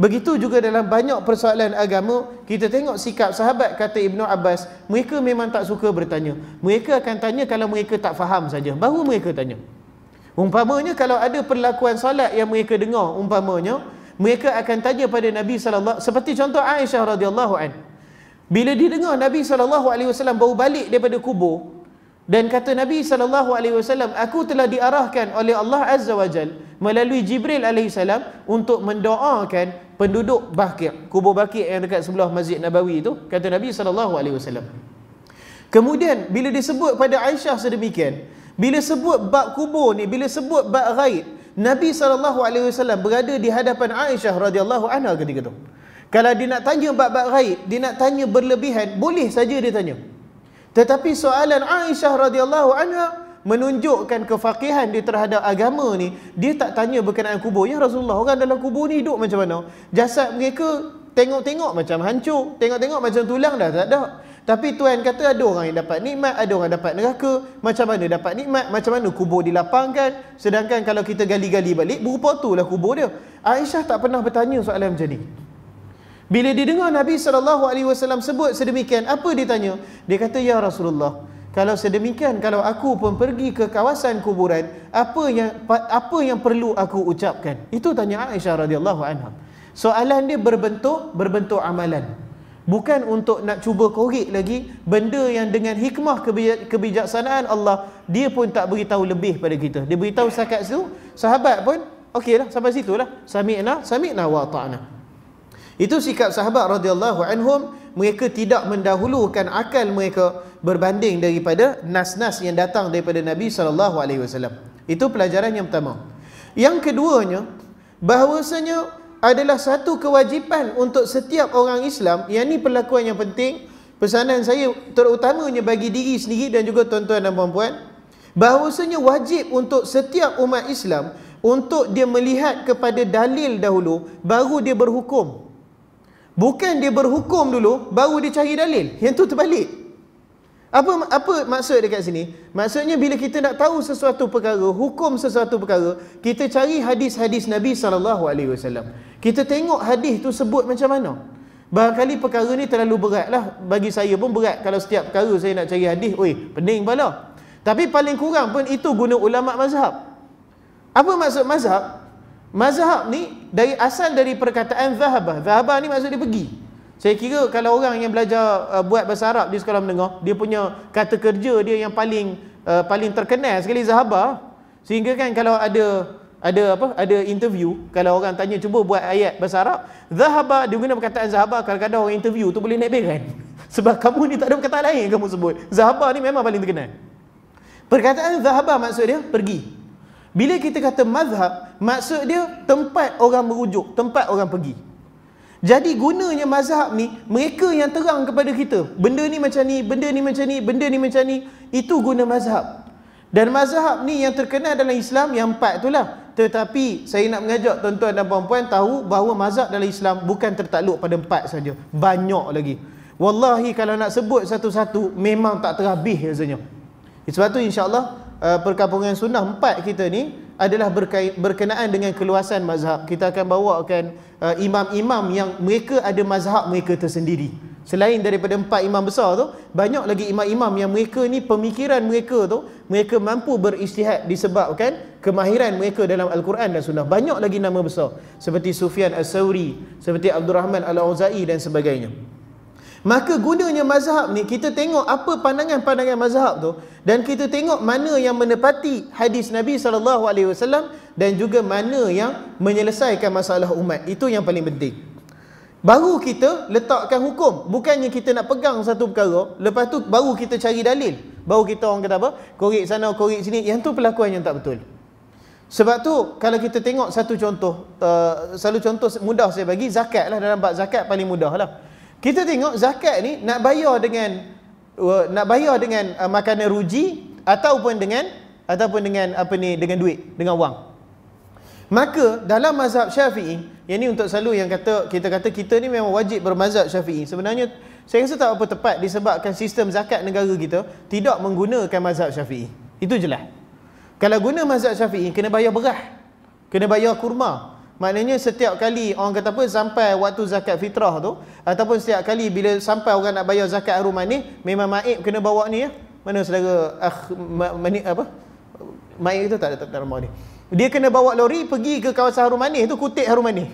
Begitu juga dalam banyak persoalan agama, kita tengok sikap sahabat kata Ibnu Abbas, mereka memang tak suka bertanya. Mereka akan tanya kalau mereka tak faham saja. Baru mereka tanya. Umpamanya kalau ada perlakuan solat yang mereka dengar, umpamanya, mereka akan tanya pada Nabi SAW, seperti contoh Aisyah radhiyallahu an. Bila didengar Nabi SAW baru balik daripada kubur, dan kata Nabi sallallahu alaihi wasallam, aku telah diarahkan oleh Allah Azza wa Jal melalui Jibril alaihi salam untuk mendoakan penduduk Baqi', kubur Baqi' yang dekat sebelah Masjid Nabawi itu, kata Nabi sallallahu alaihi wasallam. Kemudian bila disebut pada Aisyah sedemikian, bila sebut bab kubur ni, bila sebut bab ghaib, Nabi wasallam berada di hadapan Aisyah radhiyallahu anha ketika itu. Kalau dia nak tanya bab-bab ghaib, dia nak tanya berlebihan, boleh saja dia tanya. Tetapi soalan Aisyah radhiyallahu anha menunjukkan kefakihan dia terhadap agama ni. Dia tak tanya berkenaan kubur. Ya Rasulullah, orang dalam kubur ni hidup macam mana? Jasad mereka tengok-tengok macam hancur, tengok-tengok macam tulang dah tak ada. Tapi Tuhan kata ada orang yang dapat nikmat, ada orang dapat neraka. Macam mana dapat nikmat? Macam mana kubur dilapangkan? Sedangkan kalau kita gali-gali balik, berupa tu lah kubur dia. Aisyah tak pernah bertanya soalan macam ni. Bila didengar Nabi SAW sebut sedemikian, apa dia tanya? Dia kata, Ya Rasulullah, kalau sedemikian, kalau aku pun pergi ke kawasan kuburan, apa yang apa yang perlu aku ucapkan? Itu tanya Aisyah radhiyallahu anha. Soalan dia berbentuk berbentuk amalan. Bukan untuk nak cuba korek lagi benda yang dengan hikmah kebijaksanaan Allah dia pun tak beritahu lebih pada kita. Dia beritahu sakat situ, sahabat pun okeylah sampai situlah. Sami'na, sami'na wa ta'na. Itu sikap sahabat radhiyallahu anhum mereka tidak mendahulukan akal mereka berbanding daripada nas-nas yang datang daripada Nabi sallallahu alaihi wasallam. Itu pelajaran yang pertama. Yang keduanya bahawasanya adalah satu kewajipan untuk setiap orang Islam yang ini perlakuan yang penting pesanan saya terutamanya bagi diri sendiri dan juga tuan-tuan dan puan-puan bahawasanya wajib untuk setiap umat Islam untuk dia melihat kepada dalil dahulu baru dia berhukum Bukan dia berhukum dulu baru dia cari dalil. Yang tu terbalik. Apa apa maksud dekat sini? Maksudnya bila kita nak tahu sesuatu perkara, hukum sesuatu perkara, kita cari hadis-hadis Nabi sallallahu alaihi wasallam. Kita tengok hadis tu sebut macam mana. Barangkali perkara ni terlalu berat lah Bagi saya pun berat Kalau setiap perkara saya nak cari hadis Oi, pening pala Tapi paling kurang pun itu guna ulama mazhab Apa maksud mazhab? Mazhab ni dari asal dari perkataan zahabah. Zahabah ni maksud dia pergi. Saya kira kalau orang yang belajar uh, buat bahasa Arab di sekolah mendengar Dia punya kata kerja dia yang paling uh, paling terkenal sekali zahabah. Sehingga kan kalau ada ada apa ada interview kalau orang tanya cuba buat ayat bahasa Arab zahaba dia guna perkataan zahaba kadang-kadang orang interview tu boleh naik beran. Sebab kamu ni tak ada perkataan lain kamu sebut. Zahaba ni memang paling terkenal. Perkataan zahaba maksud dia pergi bila kita kata mazhab maksud dia tempat orang merujuk tempat orang pergi jadi gunanya mazhab ni mereka yang terang kepada kita benda ni macam ni benda ni macam ni benda ni macam ni itu guna mazhab dan mazhab ni yang terkenal dalam Islam yang empat itulah tetapi saya nak mengajak tuan-tuan dan puan-puan tahu bahawa mazhab dalam Islam bukan tertakluk pada empat saja. Banyak lagi. Wallahi kalau nak sebut satu-satu memang tak terhabis rasanya. Sebab tu insya-Allah uh, perkampungan sunnah empat kita ni adalah berkait, berkenaan dengan keluasan mazhab. Kita akan bawakan uh, imam-imam yang mereka ada mazhab mereka tersendiri. Selain daripada empat imam besar tu, banyak lagi imam-imam yang mereka ni pemikiran mereka tu, mereka mampu beristihad disebabkan kemahiran mereka dalam Al-Quran dan Sunnah. Banyak lagi nama besar. Seperti Sufyan As-Sawri, seperti Abdul Rahman Al-Auza'i dan sebagainya. Maka gunanya mazhab ni, kita tengok apa pandangan-pandangan mazhab tu dan kita tengok mana yang menepati hadis Nabi SAW dan juga mana yang menyelesaikan masalah umat. Itu yang paling penting. Baru kita letakkan hukum. Bukannya kita nak pegang satu perkara, lepas tu baru kita cari dalil. Baru kita orang kata apa? Korek sana, korek sini. Yang tu pelakuan yang tak betul. Sebab tu kalau kita tengok satu contoh, uh, selalu contoh mudah saya bagi, zakat lah dalam bab zakat paling mudah lah. Kita tengok zakat ni nak bayar dengan uh, nak bayar dengan uh, makanan ruji ataupun dengan ataupun dengan apa ni dengan duit, dengan wang. Maka dalam mazhab Syafi'i, yang ni untuk selalu yang kata kita kata kita ni memang wajib bermazhab Syafi'i. Sebenarnya saya rasa tak apa tepat disebabkan sistem zakat negara kita tidak menggunakan mazhab Syafi'i. Itu jelas. Kalau guna mazhab Syafi'i kena bayar berah. Kena bayar kurma. Maknanya setiap kali orang kata apa sampai waktu zakat fitrah tu ataupun setiap kali bila sampai orang nak bayar zakat harum manis memang maib kena bawa ni ya. Mana saudara ah ma, ma, apa? Maib itu tak ada tak ada ni. Dia kena bawa lori pergi ke kawasan harum manis tu kutip harum manis.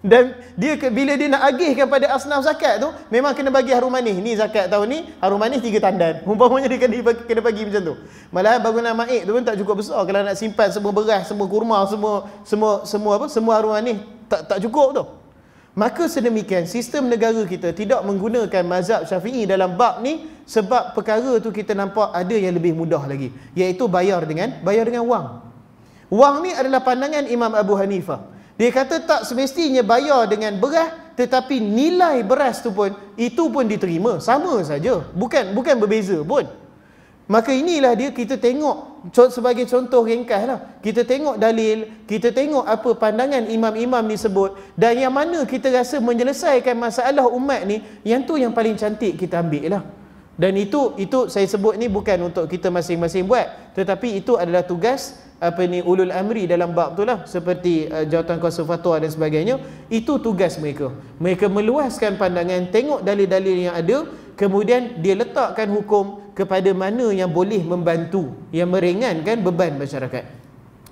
Dan dia bila dia nak agihkan pada asnaf zakat tu memang kena bagi harum manis. Ni zakat tahun ni harum manis tiga tandan. Umpamanya dia kena bagi, kena bagi macam tu. Malah bangunan maik tu pun tak cukup besar kalau nak simpan semua beras, semua kurma, semua semua semua apa? Semua harum manis tak tak cukup tu. Maka sedemikian sistem negara kita tidak menggunakan mazhab Syafi'i dalam bab ni sebab perkara tu kita nampak ada yang lebih mudah lagi iaitu bayar dengan bayar dengan wang. Wang ni adalah pandangan Imam Abu Hanifah. Dia kata tak semestinya bayar dengan beras tetapi nilai beras tu pun itu pun diterima sama saja. Bukan bukan berbeza pun. Maka inilah dia kita tengok sebagai contoh ringkas lah. Kita tengok dalil, kita tengok apa pandangan imam-imam ni sebut dan yang mana kita rasa menyelesaikan masalah umat ni, yang tu yang paling cantik kita ambil lah. Dan itu itu saya sebut ni bukan untuk kita masing-masing buat, tetapi itu adalah tugas apa ni ulul amri dalam bab tu lah. Seperti uh, jawatan kuasa fatwa dan sebagainya. Itu tugas mereka. Mereka meluaskan pandangan tengok dalil-dalil yang ada kemudian dia letakkan hukum kepada mana yang boleh membantu yang meringankan beban masyarakat.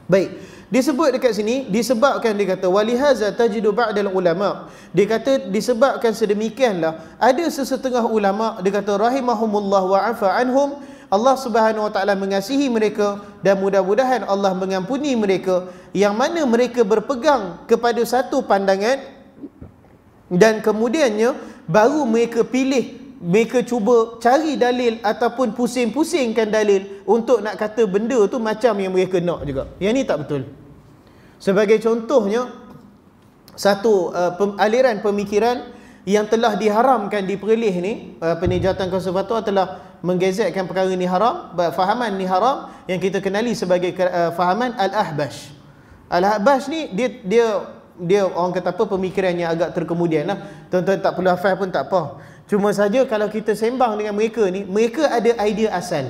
Baik disebut dekat sini disebabkan dia kata walihaza tajidu ba'dal ulama. Dia kata disebabkan sedemikianlah ada sesetengah ulama dia kata rahimahumullah wa afa anhum Allah Subhanahu Wa Taala mengasihi mereka dan mudah-mudahan Allah mengampuni mereka yang mana mereka berpegang kepada satu pandangan dan kemudiannya baru mereka pilih mereka cuba cari dalil ataupun pusing-pusingkan dalil untuk nak kata benda tu macam yang mereka nak juga. Yang ni tak betul. Sebagai contohnya satu uh, pem, aliran pemikiran yang telah diharamkan di perlih ni uh, penijatan konservator telah menggezetkan perkara ni haram fahaman ni haram yang kita kenali sebagai uh, fahaman al-ahbash al-ahbash ni dia dia dia orang kata apa pemikirannya agak terkemudian lah. Tuan-tuan tak perlu hafal pun tak apa. Cuma saja kalau kita sembang dengan mereka ni, mereka ada idea asal.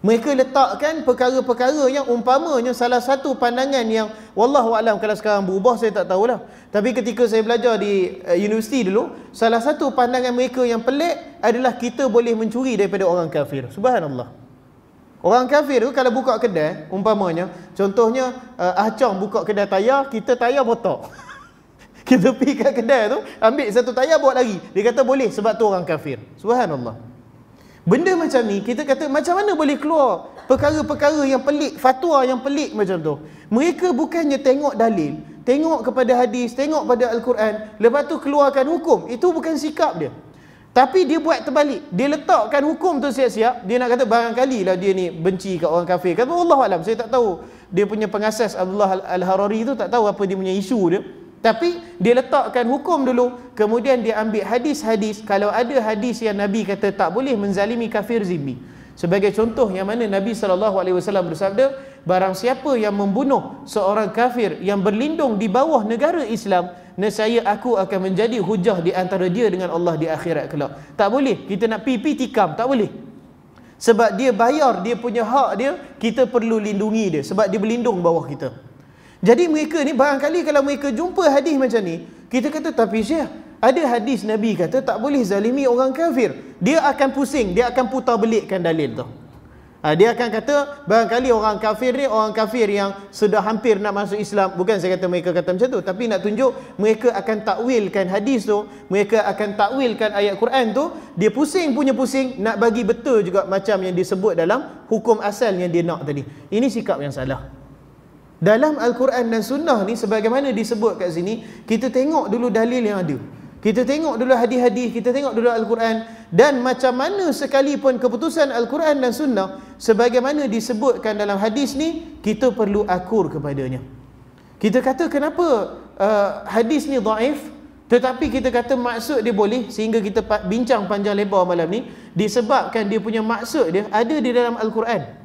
Mereka letakkan perkara-perkara yang umpamanya salah satu pandangan yang wallahu alam kalau sekarang berubah saya tak tahulah. Tapi ketika saya belajar di uh, universiti dulu, salah satu pandangan mereka yang pelik adalah kita boleh mencuri daripada orang kafir. Subhanallah. Orang kafir tu kalau buka kedai, umpamanya, contohnya uh, Ah Chong buka kedai tayar, kita tayar botak. kita pergi kat kedai tu, ambil satu tayar bawa lagi. Dia kata boleh sebab tu orang kafir. Subhanallah. Benda macam ni kita kata macam mana boleh keluar perkara-perkara yang pelik, fatwa yang pelik macam tu. Mereka bukannya tengok dalil, tengok kepada hadis, tengok pada al-Quran, lepas tu keluarkan hukum. Itu bukan sikap dia. Tapi dia buat terbalik. Dia letakkan hukum tu siap-siap. Dia nak kata barangkali lah dia ni benci kat orang kafir. Kata Allah Alam, saya tak tahu. Dia punya pengasas Abdullah Al-Harari tu tak tahu apa dia punya isu dia. Tapi dia letakkan hukum dulu, kemudian dia ambil hadis-hadis. Kalau ada hadis yang Nabi kata tak boleh menzalimi kafir zimmi. Sebagai contoh yang mana Nabi SAW bersabda, barang siapa yang membunuh seorang kafir yang berlindung di bawah negara Islam, nescaya aku akan menjadi hujah di antara dia dengan Allah di akhirat kelak. Tak boleh, kita nak pipi tikam, tak boleh. Sebab dia bayar dia punya hak dia, kita perlu lindungi dia. Sebab dia berlindung bawah kita. Jadi mereka ni barangkali kalau mereka jumpa hadis macam ni, kita kata tapi Syekh, ada hadis Nabi kata tak boleh zalimi orang kafir. Dia akan pusing, dia akan putar belikkan dalil tu. Ha, dia akan kata barangkali orang kafir ni orang kafir yang sudah hampir nak masuk Islam. Bukan saya kata mereka kata macam tu, tapi nak tunjuk mereka akan takwilkan hadis tu, mereka akan takwilkan ayat Quran tu, dia pusing punya pusing nak bagi betul juga macam yang disebut dalam hukum asal yang dia nak tadi. Ini sikap yang salah. Dalam Al-Quran dan Sunnah ni sebagaimana disebut kat sini, kita tengok dulu dalil yang ada. Kita tengok dulu hadis-hadis, kita tengok dulu Al-Quran dan macam mana sekalipun keputusan Al-Quran dan Sunnah sebagaimana disebutkan dalam hadis ni, kita perlu akur kepadanya. Kita kata kenapa uh, hadis ni dhaif tetapi kita kata maksud dia boleh sehingga kita bincang panjang lebar malam ni disebabkan dia punya maksud dia ada di dalam Al-Quran.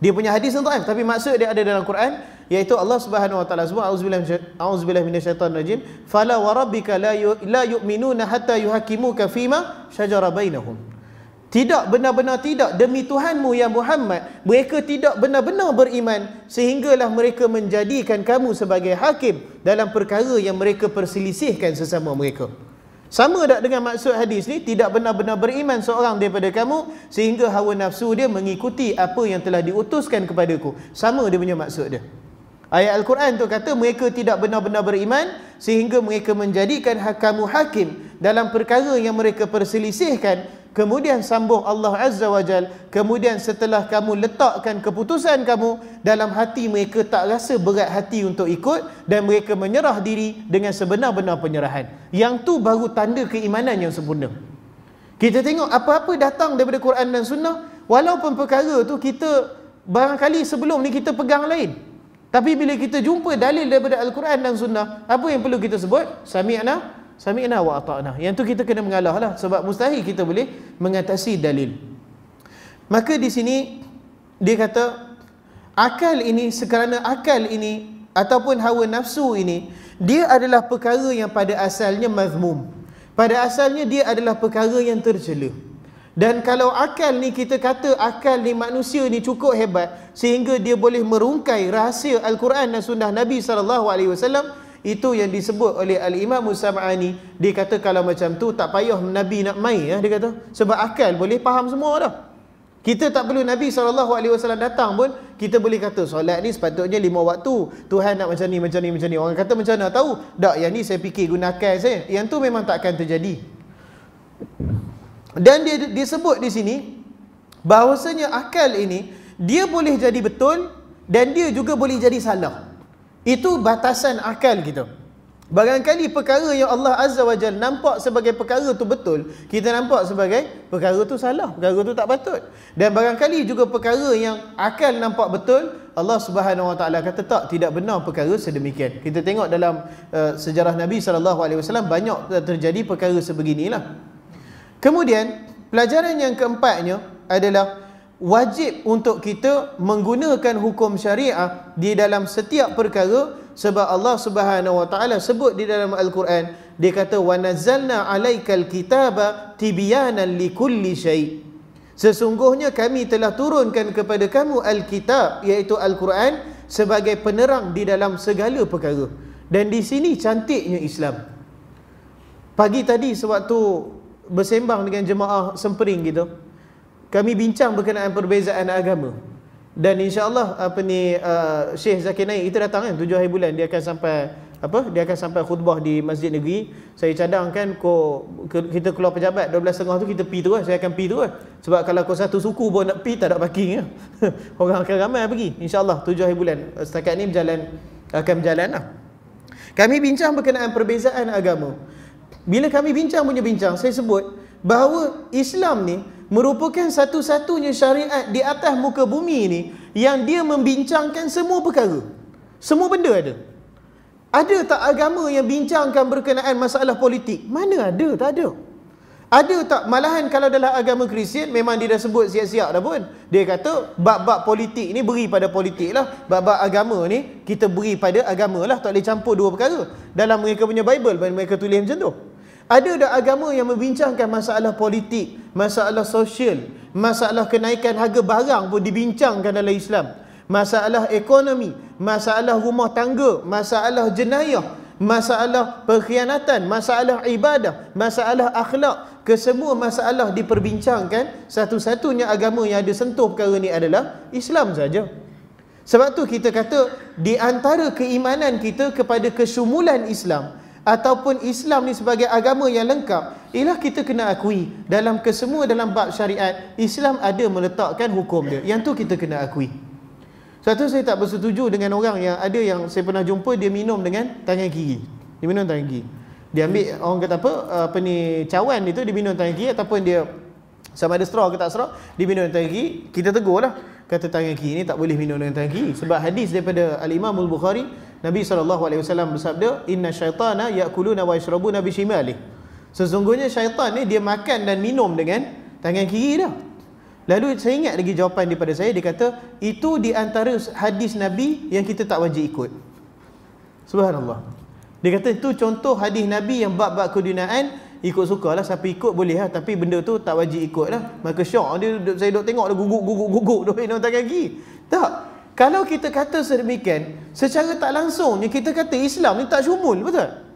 Dia punya hadis yang dhaif tapi maksud dia ada dalam Quran iaitu Allah Subhanahu wa taala sebut auzubillahi auzubillahi minasyaitonir rajim fala wa rabbika la la yu'minuna hatta yuhakimuka fima syajara bainahum. Tidak benar-benar tidak demi Tuhanmu ya Muhammad mereka tidak benar-benar beriman sehinggalah mereka menjadikan kamu sebagai hakim dalam perkara yang mereka perselisihkan sesama mereka. Sama tak dengan maksud hadis ni tidak benar-benar beriman seorang daripada kamu sehingga hawa nafsu dia mengikuti apa yang telah diutuskan kepadaku. Sama dia punya maksud dia. Ayat Al-Quran tu kata mereka tidak benar-benar beriman sehingga mereka menjadikan kamu hakim dalam perkara yang mereka perselisihkan Kemudian sambung Allah Azza wa Jal Kemudian setelah kamu letakkan keputusan kamu Dalam hati mereka tak rasa berat hati untuk ikut Dan mereka menyerah diri dengan sebenar-benar penyerahan. Yang tu baru tanda keimanan yang sempurna. Kita tengok apa-apa datang daripada Quran dan Sunnah Walaupun perkara tu kita Barangkali sebelum ni kita pegang lain. Tapi bila kita jumpa dalil daripada Al-Quran dan Sunnah Apa yang perlu kita sebut? Sami'na Sami'na wa ata'na. Yang tu kita kena mengalah lah. Sebab mustahil kita boleh mengatasi dalil. Maka di sini, dia kata, akal ini, sekerana akal ini, ataupun hawa nafsu ini, dia adalah perkara yang pada asalnya mazmum. Pada asalnya dia adalah perkara yang tercela. Dan kalau akal ni kita kata akal ni manusia ni cukup hebat sehingga dia boleh merungkai rahsia Al-Quran dan sunnah Nabi sallallahu alaihi wasallam itu yang disebut oleh Al-Imam Musab'ani Dia kata kalau macam tu tak payah Nabi nak main ya, Dia kata. Sebab akal boleh faham semua dah. Kita tak perlu Nabi SAW datang pun Kita boleh kata solat ni sepatutnya lima waktu. Tuhan nak macam ni, macam ni, macam ni. Orang kata macam mana? Tahu? Tak, yang ni saya fikir guna akal saya. Yang tu memang tak akan terjadi. Dan dia disebut di sini bahawasanya akal ini Dia boleh jadi betul Dan dia juga boleh jadi salah itu batasan akal kita. Barangkali perkara yang Allah Azza wa Jal nampak sebagai perkara tu betul, kita nampak sebagai perkara tu salah, perkara tu tak patut. Dan barangkali juga perkara yang akal nampak betul, Allah Subhanahu wa taala kata tak tidak benar perkara sedemikian. Kita tengok dalam uh, sejarah Nabi sallallahu alaihi wasallam banyak terjadi perkara sebeginilah. Kemudian pelajaran yang keempatnya adalah wajib untuk kita menggunakan hukum syariah di dalam setiap perkara sebab Allah Subhanahu wa taala sebut di dalam al-Quran dia kata wa nazzalna 'alaikal kitaba tibyanan likulli syai' Sesungguhnya kami telah turunkan kepada kamu Alkitab iaitu Al-Quran sebagai penerang di dalam segala perkara. Dan di sini cantiknya Islam. Pagi tadi sewaktu bersembang dengan jemaah sempering gitu, kami bincang berkenaan perbezaan agama. Dan insya-Allah apa ni uh, Syekh Zakir Naik kita datang kan? 7 hari bulan dia akan sampai apa dia akan sampai khutbah di masjid negeri. Saya cadangkan ko kita keluar pejabat 12.30 tu kita pi tu lah. Saya akan pi tu lah. Sebab kalau kau satu suku pun nak pi tak ada parking lah. orang akan ramai pergi. Insyaallah 7 hari bulan. Setakat ni berjalan akan berjalan lah. Kami bincang berkenaan perbezaan agama. Bila kami bincang punya bincang saya sebut bahawa Islam ni merupakan satu-satunya syariat di atas muka bumi ni yang dia membincangkan semua perkara semua benda ada ada tak agama yang bincangkan berkenaan masalah politik? Mana ada? Tak ada. Ada tak? Malahan kalau dalam agama Kristian memang dia dah sebut siap-siap dah pun. Dia kata bab-bab politik ni beri pada politik lah. Bab-bab agama ni kita beri pada agama lah. Tak boleh campur dua perkara. Dalam mereka punya Bible mereka tulis macam tu. Ada tak agama yang membincangkan masalah politik, masalah sosial, masalah kenaikan harga barang pun dibincangkan dalam Islam masalah ekonomi, masalah rumah tangga, masalah jenayah, masalah perkhianatan, masalah ibadah, masalah akhlak, kesemua masalah diperbincangkan, satu-satunya agama yang ada sentuh perkara ni adalah Islam saja. Sebab tu kita kata di antara keimanan kita kepada kesumulan Islam ataupun Islam ni sebagai agama yang lengkap ialah kita kena akui dalam kesemua dalam bab syariat Islam ada meletakkan hukum dia. Yang tu kita kena akui. Satu saya tak bersetuju dengan orang yang ada yang saya pernah jumpa dia minum dengan tangan kiri. Dia minum tangan kiri. Dia ambil orang kata apa apa ni cawan itu dia minum tangan kiri ataupun dia sama ada straw ke tak straw dia minum tangan kiri kita tegurlah kata tangan kiri ni tak boleh minum dengan tangan kiri sebab hadis daripada al-Imam al-Bukhari Nabi SAW bersabda inna syaitana ya'kuluna wa yashrabuna bi shimalih sesungguhnya syaitan ni dia makan dan minum dengan tangan kiri dah Lalu saya ingat lagi jawapan daripada saya dia kata itu di antara hadis Nabi yang kita tak wajib ikut. Subhanallah. Dia kata itu contoh hadis Nabi yang bab-bab kedunaan ikut sukalah siapa ikut boleh lah tapi benda tu tak wajib ikut lah. Maka syok dia saya duk tengok dia guguk guguk guguk dia nak tangan kaki. Tak. Kalau kita kata sedemikian secara tak langsung kita kata Islam ni tak syumul betul?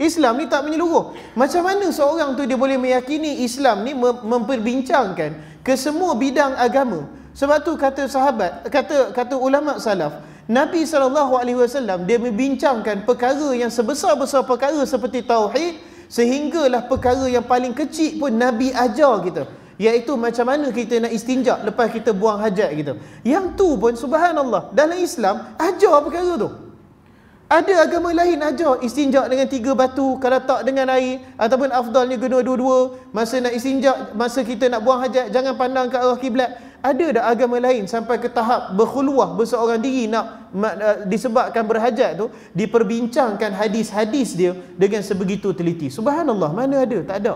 Islam ni tak menyeluruh. Macam mana seorang tu dia boleh meyakini Islam ni memperbincangkan ke semua bidang agama. Sebab tu kata sahabat, kata kata ulama salaf, Nabi SAW dia membincangkan perkara yang sebesar-besar perkara seperti tauhid sehinggalah perkara yang paling kecil pun Nabi ajar kita iaitu macam mana kita nak istinja lepas kita buang hajat kita. Yang tu pun subhanallah dalam Islam ajar perkara tu. Ada agama lain ajar istinja dengan tiga batu kalau tak dengan air ataupun afdalnya guna dua-dua masa nak istinja masa kita nak buang hajat jangan pandang ke arah kiblat ada dak agama lain sampai ke tahap berkhulwah berseorang diri nak uh, disebabkan berhajat tu diperbincangkan hadis-hadis dia dengan sebegitu teliti. Subhanallah mana ada? Tak ada.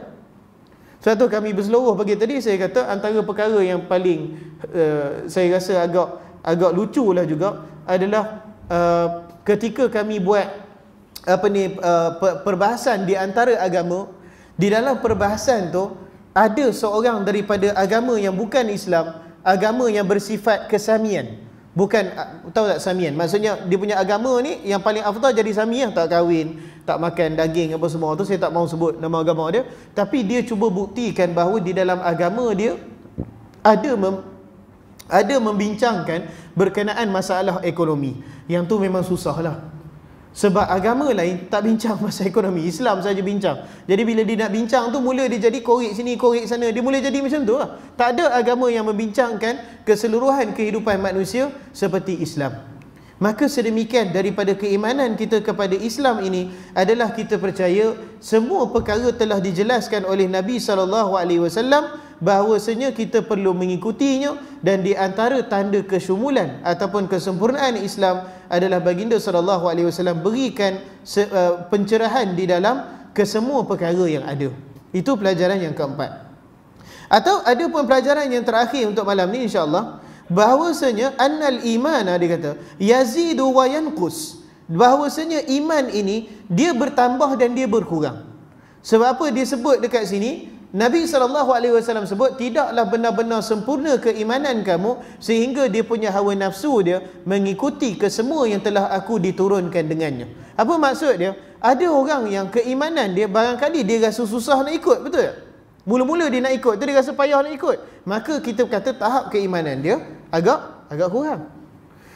Satu kami berseluruh pagi tadi saya kata antara perkara yang paling uh, saya rasa agak agak lucu lah juga adalah uh, ketika kami buat apa ni uh, perbahasan di antara agama di dalam perbahasan tu ada seorang daripada agama yang bukan Islam agama yang bersifat kesamian. Bukan uh, tahu tak samian? Maksudnya dia punya agama ni yang paling afdal jadi samian tak kahwin tak makan daging apa semua tu saya tak mau sebut nama agama dia. Tapi dia cuba buktikan bahawa di dalam agama dia ada mem, ada membincangkan berkenaan masalah ekonomi. Yang tu memang susah lah sebab agama lain tak bincang pasal ekonomi Islam saja bincang. Jadi bila dia nak bincang tu mula dia jadi korek sini korek sana. Dia mula jadi macam tu lah. Tak ada agama yang membincangkan keseluruhan kehidupan manusia seperti Islam maka sedemikian daripada keimanan kita kepada Islam ini adalah kita percaya semua perkara telah dijelaskan oleh Nabi sallallahu alaihi wasallam bahawasanya kita perlu mengikutinya dan di antara tanda kesyumulan ataupun kesempurnaan Islam adalah baginda sallallahu alaihi wasallam berikan uh, pencerahan di dalam kesemua perkara yang ada. Itu pelajaran yang keempat. Atau ada pun pelajaran yang terakhir untuk malam ni insya-Allah bahawasanya annal iman dia kata yazidu wa yanqus bahawasanya iman ini dia bertambah dan dia berkurang. Sebab apa dia sebut dekat sini? Nabi SAW sebut tidaklah benar-benar sempurna keimanan kamu sehingga dia punya hawa nafsu dia mengikuti ke semua yang telah aku diturunkan dengannya. Apa maksud dia? Ada orang yang keimanan dia barangkali dia rasa susah nak ikut, betul tak? Mula-mula dia nak ikut, tu dia rasa payah nak ikut. Maka kita kata tahap keimanan dia agak agak kurang.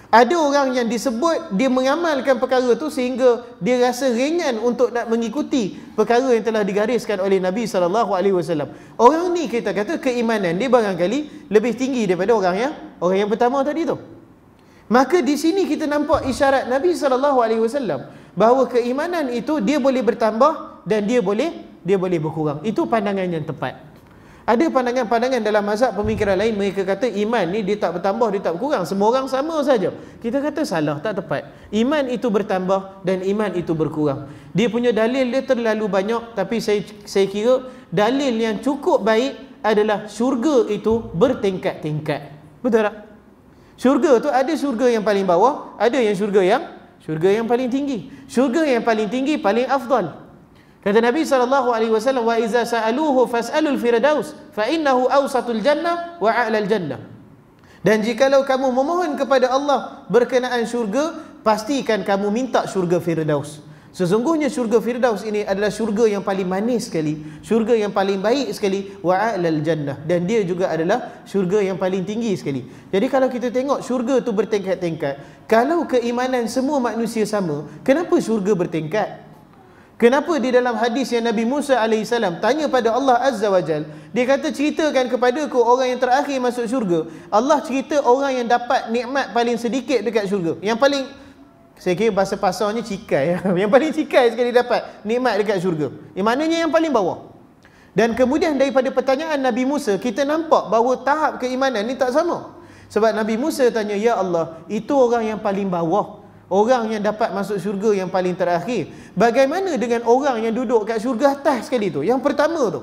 Ada orang yang disebut dia mengamalkan perkara tu sehingga dia rasa ringan untuk nak mengikuti perkara yang telah digariskan oleh Nabi sallallahu alaihi wasallam. Orang ni kita kata keimanan dia barangkali lebih tinggi daripada orang yang orang yang pertama tadi tu. Maka di sini kita nampak isyarat Nabi sallallahu alaihi wasallam bahawa keimanan itu dia boleh bertambah dan dia boleh dia boleh berkurang. Itu pandangan yang tepat. Ada pandangan-pandangan dalam mazhab pemikiran lain mereka kata iman ni dia tak bertambah dia tak berkurang semua orang sama saja. Kita kata salah tak tepat. Iman itu bertambah dan iman itu berkurang. Dia punya dalil dia terlalu banyak tapi saya saya kira dalil yang cukup baik adalah syurga itu bertingkat-tingkat. Betul tak? Syurga tu ada syurga yang paling bawah, ada yang syurga yang syurga yang paling tinggi. Syurga yang paling tinggi paling afdal. Kata Nabi sallallahu alaihi wasallam wa iza sa'aluhu fas'alul firdaus fa innahu awsatul jannah wa a'lal jannah. Dan jikalau kamu memohon kepada Allah berkenaan syurga, pastikan kamu minta syurga firdaus. Sesungguhnya syurga firdaus ini adalah syurga yang paling manis sekali, syurga yang paling baik sekali wa a'lal jannah dan dia juga adalah syurga yang paling tinggi sekali. Jadi kalau kita tengok syurga tu bertingkat-tingkat, kalau keimanan semua manusia sama, kenapa syurga bertingkat? Kenapa di dalam hadis yang Nabi Musa AS tanya pada Allah Azza wa Jal Dia kata ceritakan kepada ku orang yang terakhir masuk syurga Allah cerita orang yang dapat nikmat paling sedikit dekat syurga. Yang paling Saya kira bahasa pasarnya cikai. Yang paling cikai sekali dapat nikmat dekat syurga. Yang maknanya yang paling bawah. Dan kemudian daripada pertanyaan Nabi Musa Kita nampak bahawa tahap keimanan ni tak sama. Sebab Nabi Musa tanya Ya Allah itu orang yang paling bawah Orang yang dapat masuk syurga yang paling terakhir. Bagaimana dengan orang yang duduk kat syurga atas sekali tu? Yang pertama tu.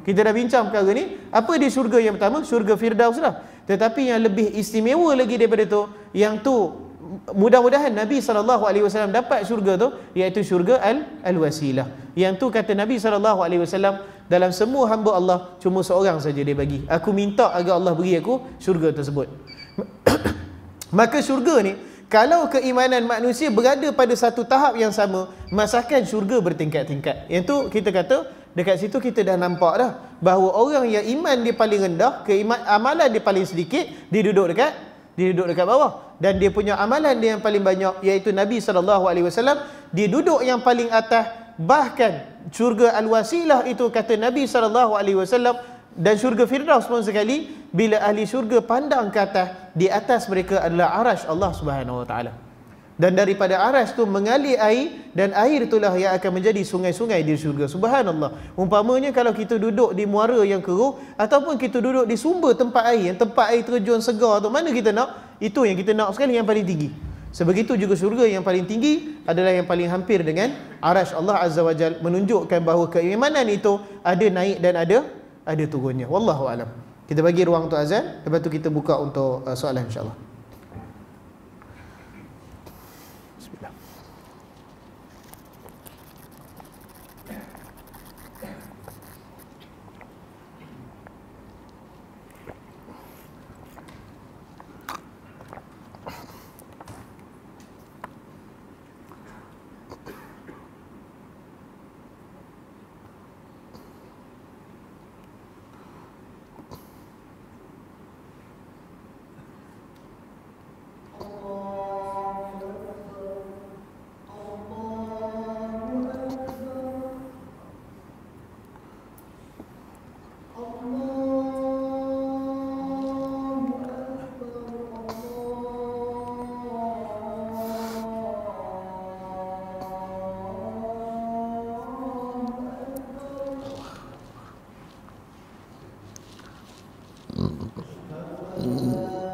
Kita dah bincang perkara ni. Apa di syurga yang pertama? Syurga Firdaus lah. Tetapi yang lebih istimewa lagi daripada tu, yang tu mudah-mudahan Nabi SAW dapat syurga tu, iaitu syurga Al-Wasilah. Yang tu kata Nabi SAW, dalam semua hamba Allah, cuma seorang saja dia bagi. Aku minta agar Allah beri aku syurga tersebut. Maka syurga ni, kalau keimanan manusia berada pada satu tahap yang sama, masakan syurga bertingkat-tingkat. Yang tu kita kata, dekat situ kita dah nampak dah bahawa orang yang iman dia paling rendah, keiman, amalan dia paling sedikit, dia duduk dekat dia duduk dekat bawah dan dia punya amalan dia yang paling banyak iaitu Nabi SAW dia duduk yang paling atas bahkan syurga al-wasilah itu kata Nabi SAW dan syurga Firdaus pun sekali bila ahli syurga pandang ke atas di atas mereka adalah arash Allah Subhanahu Wa Taala. Dan daripada arash tu mengalir air dan air itulah yang akan menjadi sungai-sungai di syurga. Subhanallah. Umpamanya kalau kita duduk di muara yang keruh ataupun kita duduk di sumber tempat air yang tempat air terjun segar tu mana kita nak? Itu yang kita nak sekali yang paling tinggi. Sebegitu juga syurga yang paling tinggi adalah yang paling hampir dengan arash Allah azza wajal menunjukkan bahawa keimanan itu ada naik dan ada ada turunnya. Wallahu alam. Kita bagi ruang untuk azan. Lepas tu kita buka untuk uh, soalan insyaallah うん。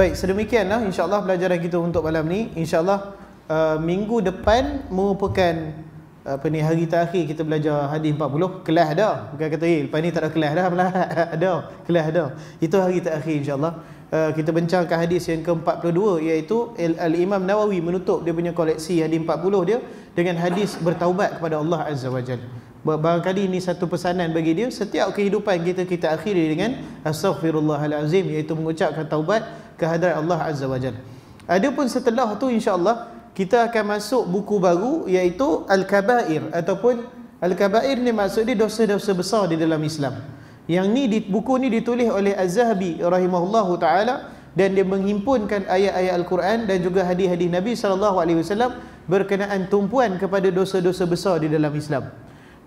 Baik, sedemikianlah insya-Allah pelajaran kita untuk malam ni. Insya-Allah uh, minggu depan merupakan apa ni hari terakhir kita belajar hadis 40 kelas dah bukan kata eh lepas ni tak ada kelas dah. Ada. Kelas dah itu hari terakhir insya-Allah. Uh, kita bincangkan hadis yang ke-42 iaitu Al-Imam Nawawi menutup dia punya koleksi hadis 40 dia dengan hadis bertaubat kepada Allah Azza wa Jalla barangkali ini satu pesanan bagi dia. Setiap kehidupan kita kita akhiri dengan astaghfirullahalazim iaitu mengucapkan taubat kehadrat Allah Azza wa Jalla adapun setelah tu insya-Allah kita akan masuk buku baru iaitu Al-Kabair ataupun Al-Kabair ni maksud dia dosa-dosa besar di dalam Islam. Yang ni di, buku ni ditulis oleh Az-Zahabi rahimahullahu taala dan dia menghimpunkan ayat-ayat Al-Quran dan juga hadis-hadis Nabi sallallahu alaihi wasallam berkenaan tumpuan kepada dosa-dosa besar di dalam Islam.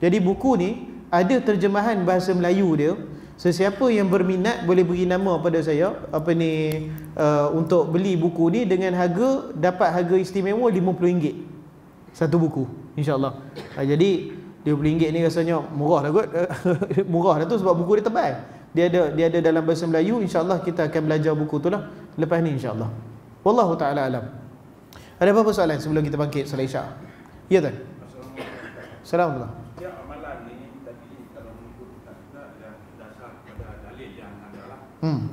Jadi buku ni ada terjemahan bahasa Melayu dia Sesiapa yang berminat boleh beri nama pada saya apa ni uh, untuk beli buku ni dengan harga dapat harga istimewa RM50 satu buku insyaallah. Uh, jadi RM20 ni rasanya murah dah kot. murah dah tu sebab buku dia tebal. Dia ada dia ada dalam bahasa Melayu insyaallah kita akan belajar buku tu lah lepas ni insyaallah. Wallahu taala alam. Ada apa-apa soalan sebelum kita bangkit solat Isyak? Ya tuan. Assalamualaikum. Hmm.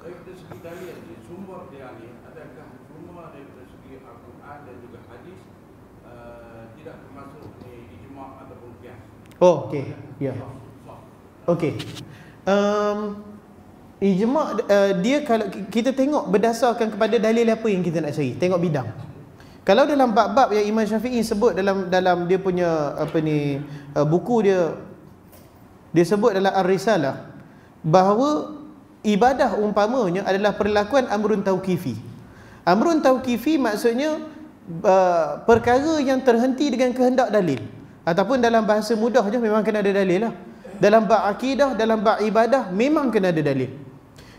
Dari segi dalil ni, sumber dia ni, adakah semua dari segi Al-Quran dan juga hadis uh, tidak termasuk ni ijma' ataupun kias? Oh, okey. Ya. Yeah. Okey. Um, ijma' uh, dia kalau kita tengok berdasarkan kepada dalil apa yang kita nak cari. Tengok bidang. Kalau dalam bab-bab yang Imam Syafi'i sebut dalam dalam dia punya apa ni uh, buku dia dia sebut dalam Ar-Risalah bahawa ibadah umpamanya adalah perlakuan amrun tauqifi. Amrun tauqifi maksudnya uh, perkara yang terhenti dengan kehendak dalil. Ataupun dalam bahasa mudah je memang kena ada dalil lah. Dalam bab akidah, dalam bab ibadah memang kena ada dalil.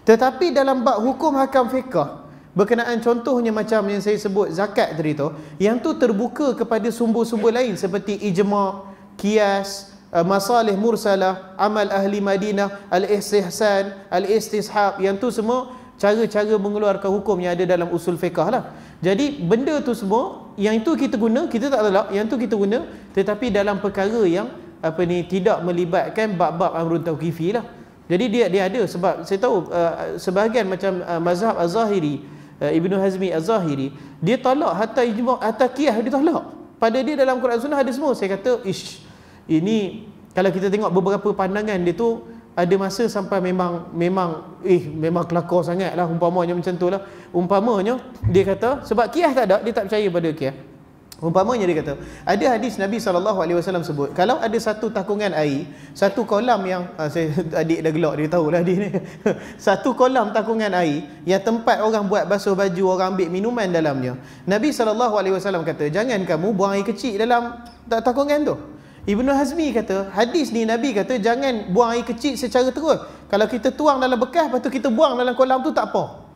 Tetapi dalam bab hukum hakam fiqah berkenaan contohnya macam yang saya sebut zakat tadi tu, yang tu terbuka kepada sumber-sumber lain seperti ijma', kias, masalih mursalah, amal ahli Madinah, al-istihsan, al-istishab, yang tu semua cara-cara mengeluarkan hukum yang ada dalam usul fiqah lah. Jadi benda tu semua, yang itu kita guna, kita tak tolak, yang tu kita guna, tetapi dalam perkara yang apa ni tidak melibatkan bab-bab amrun tauqifi lah. Jadi dia dia ada sebab saya tahu uh, sebahagian macam uh, mazhab Az-Zahiri, uh, Ibnu Hazmi Az-Zahiri, dia tolak hatta ijma' hatta qiyah dia tolak. Pada dia dalam Quran Sunnah ada semua. Saya kata ish ini kalau kita tengok beberapa pandangan dia tu ada masa sampai memang memang eh memang kelakar sangatlah umpamanya macam tu lah. Umpamanya dia kata sebab kias tak ada dia tak percaya pada kias umpamanya dia kata ada hadis Nabi SAW sebut kalau ada satu takungan air satu kolam yang ah, saya adik dah gelak dia tahulah dia ni. Satu kolam takungan air yang tempat orang buat basuh baju orang ambil minuman dalamnya. Nabi SAW kata jangan kamu buang air kecil dalam takungan tu Ibnu Hazmi kata, hadis ni Nabi kata jangan buang air kecil secara terus. Kalau kita tuang dalam bekas, lepas tu kita buang dalam kolam tu tak apa.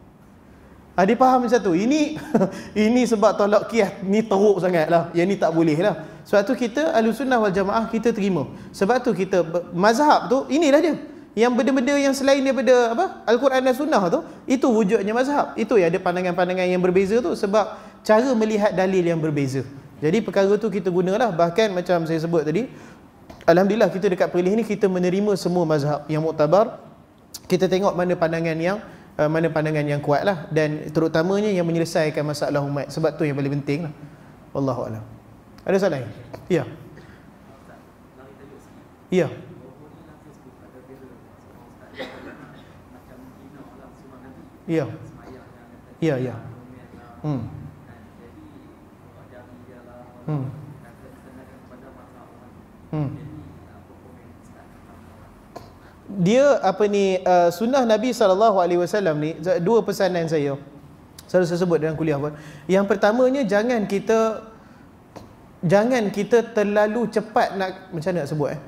Ha, dia faham macam tu. Ini ini sebab tolak kias ni teruk sangat lah. Yang ni tak boleh lah. Sebab tu kita sunnah wal jamaah kita terima. Sebab tu kita mazhab tu inilah dia. Yang benda-benda yang selain daripada apa Al-Quran dan Sunnah tu itu wujudnya mazhab. Itu yang ada pandangan-pandangan yang berbeza tu sebab cara melihat dalil yang berbeza. Jadi perkara tu kita gunalah bahkan macam saya sebut tadi Alhamdulillah kita dekat perlis ni kita menerima semua mazhab yang muktabar kita tengok mana pandangan yang uh, mana pandangan yang kuat lah dan terutamanya yang menyelesaikan masalah umat sebab tu yang paling penting lah Wallahu a'lam. Ada soalan? Ya. Ya. Ya. Ya, ya. Hmm. Hmm. Hmm. Dia apa ni uh, sunnah Nabi sallallahu alaihi wasallam ni dua pesanan saya. Saya saya sebut dalam kuliah pun. Yang pertamanya jangan kita jangan kita terlalu cepat nak macam mana nak sebut eh.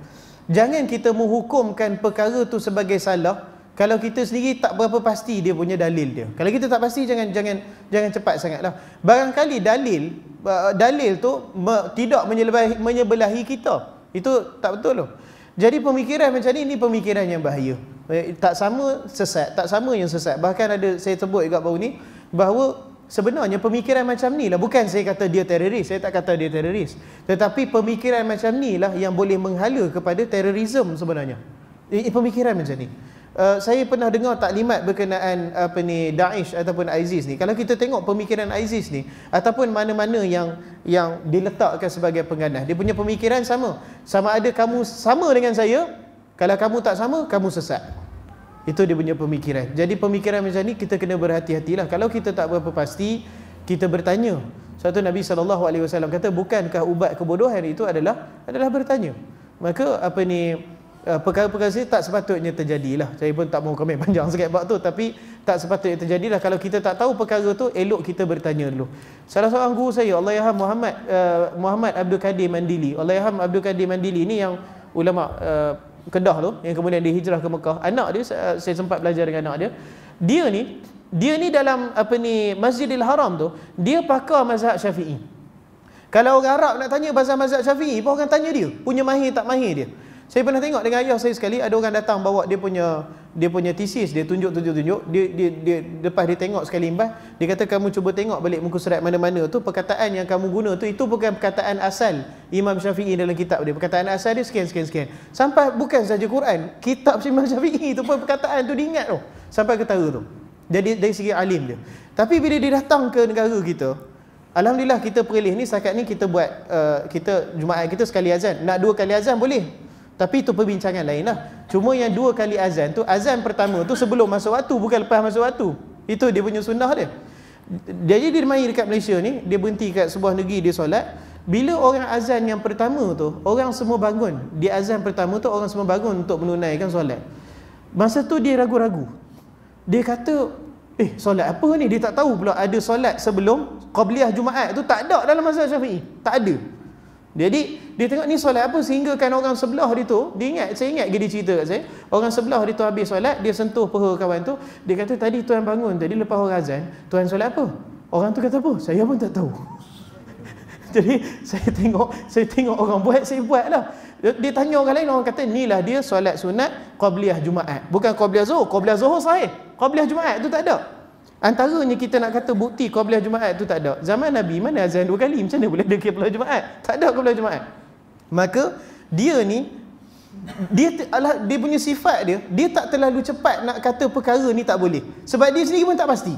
Jangan kita menghukumkan perkara tu sebagai salah kalau kita sendiri tak berapa pasti dia punya dalil dia. Kalau kita tak pasti jangan jangan jangan cepat sangatlah. Barangkali dalil uh, dalil tu me, tidak menyebelahi, menyebelahi kita. Itu tak betul loh. Jadi pemikiran macam ni ni pemikiran yang bahaya. Eh, tak sama sesat, tak sama yang sesat. Bahkan ada saya sebut juga baru ni bahawa sebenarnya pemikiran macam ni lah bukan saya kata dia teroris, saya tak kata dia teroris. Tetapi pemikiran macam ni lah yang boleh menghala kepada terorisme sebenarnya. Eh, pemikiran macam ni. Uh, saya pernah dengar taklimat berkenaan apa ni Daesh ataupun ISIS ni. Kalau kita tengok pemikiran ISIS ni ataupun mana-mana yang yang diletakkan sebagai pengganas, dia punya pemikiran sama. Sama ada kamu sama dengan saya, kalau kamu tak sama, kamu sesat. Itu dia punya pemikiran. Jadi pemikiran macam ni kita kena berhati-hatilah. Kalau kita tak berapa pasti, kita bertanya. Satu Nabi SAW kata bukankah ubat kebodohan itu adalah adalah bertanya. Maka apa ni uh, perkara-perkara ini tak sepatutnya terjadilah. Saya pun tak mau komen panjang sikit bab tu tapi tak sepatutnya terjadilah kalau kita tak tahu perkara tu elok kita bertanya dulu. Salah seorang guru saya Allahyarham Muhammad uh, Muhammad Abdul Kadir Mandili. Allahyarham Abdul Kadir Mandili ni yang ulama uh, Kedah tu yang kemudian dia hijrah ke Mekah. Anak dia saya, saya sempat belajar dengan anak dia. Dia ni dia ni dalam apa ni Masjidil Haram tu dia pakar mazhab Syafi'i. Kalau orang Arab nak tanya pasal mazhab Syafi'i, pun orang tanya dia, punya mahir tak mahir dia. Saya pernah tengok dengan ayah saya sekali ada orang datang bawa dia punya dia punya thesis dia tunjuk tunjuk tunjuk. Dia dia dia lepas dia tengok sekali imbas dia kata kamu cuba tengok balik muka surat mana-mana. Tu perkataan yang kamu guna tu itu bukan perkataan asal Imam Syafi'i dalam kitab dia. Perkataan asal dia sekian sekian sekian. Sampai bukan saja Quran kitab Imam Syafi'i tu pun perkataan tu diingat tu. Sampai ketara tu. Jadi dari segi alim dia. Tapi bila dia datang ke negara kita Alhamdulillah kita perlih ni setakat ni kita buat uh, kita Jumaat kita sekali azan. Nak dua kali azan boleh tapi itu perbincangan lain lah. Cuma yang dua kali azan tu, azan pertama tu sebelum masuk waktu, bukan lepas masuk waktu. Itu dia punya sunnah dia. Jadi dia main dekat Malaysia ni, dia berhenti kat sebuah negeri, dia solat. Bila orang azan yang pertama tu, orang semua bangun. Di azan pertama tu, orang semua bangun untuk menunaikan solat. Masa tu dia ragu-ragu. Dia kata, eh solat apa ni? Dia tak tahu pula ada solat sebelum Qabliyah Jumaat tu tak ada dalam masa Syafi'i. Tak ada. Jadi dia tengok ni solat apa sehingga kan orang sebelah dia tu, dia ingat, saya ingat dia cerita kat saya, orang sebelah dia tu habis solat, dia sentuh peha kawan tu, dia kata tadi tuan bangun tadi lepas orang azan, tuan solat apa? Orang tu kata apa? Saya pun tak tahu. Jadi saya tengok, saya tengok orang buat, saya buat lah. Dia tanya orang lain, orang kata inilah dia solat sunat Qabliyah Jumaat. Bukan Qabliyah Zuhur, Qabliyah Zuhur sahih. Qabliyah Jumaat tu tak ada. Antaranya kita nak kata bukti Qabliyah Jumaat tu tak ada. Zaman Nabi mana azan dua kali? Macam mana boleh ada Qabliyah Jumaat? Tak ada Qabliyah Jumaat. Maka dia ni dia dia punya sifat dia, dia tak terlalu cepat nak kata perkara ni tak boleh. Sebab dia sendiri pun tak pasti.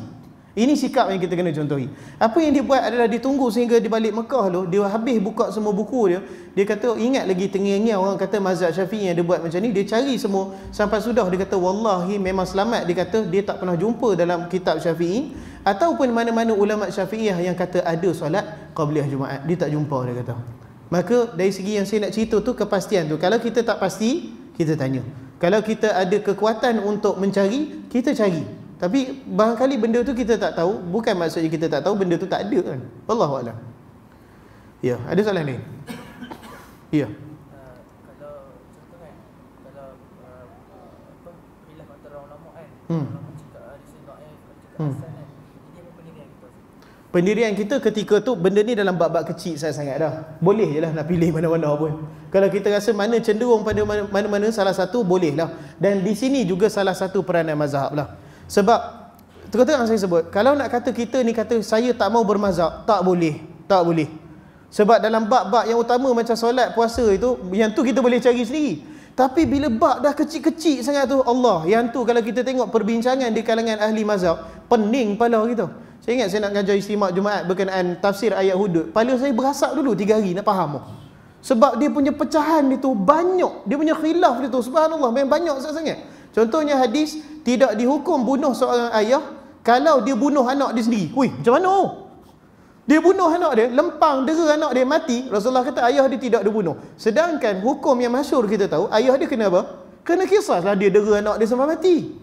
Ini sikap yang kita kena contohi. Apa yang dia buat adalah dia tunggu sehingga di balik Mekah tu, dia habis buka semua buku dia. Dia kata, ingat lagi tengah-tengah orang kata mazhab syafi'i yang dia buat macam ni. Dia cari semua sampai sudah dia kata, Wallahi memang selamat. Dia kata, dia tak pernah jumpa dalam kitab syafi'i. Ataupun mana-mana ulama syafi'iyah yang kata ada solat Qabliyah Jumaat. Dia tak jumpa dia kata. Maka dari segi yang saya nak cerita tu, kepastian tu. Kalau kita tak pasti, kita tanya. Kalau kita ada kekuatan untuk mencari, kita cari. Tapi barangkali benda tu kita tak tahu, bukan maksudnya kita tak tahu benda tu tak ada kan. Wallahu a'lam. Ya, ada soalan lain? Ya. Hmm. Hmm. Pendirian kita ketika tu benda ni dalam bab-bab kecil saya sangat dah. Boleh je lah nak pilih mana-mana pun. Kalau kita rasa mana cenderung pada mana-mana salah satu boleh lah. Dan di sini juga salah satu peranan mazhab lah. Sebab terus-terus saya sebut, kalau nak kata kita ni kata saya tak mau bermazhab, tak boleh, tak boleh. Sebab dalam bab-bab yang utama macam solat, puasa itu, yang tu kita boleh cari sendiri. Tapi bila bab dah kecil-kecil sangat tu, Allah, yang tu kalau kita tengok perbincangan di kalangan ahli mazhab, pening kepala kita. Saya ingat saya nak ngajar istimak Jumaat berkenaan tafsir ayat hudud. Kepala saya berasap dulu tiga hari nak faham. Sebab dia punya pecahan itu banyak. Dia punya khilaf itu, subhanallah, memang banyak sangat-sangat. Contohnya hadis tidak dihukum bunuh seorang ayah kalau dia bunuh anak dia sendiri. Hui, macam mana? Dia bunuh anak dia, lempang dera anak dia mati. Rasulullah kata ayah dia tidak dibunuh. Sedangkan hukum yang masyur kita tahu, ayah dia kena apa? Kena kisah lah dia dera anak dia sampai mati.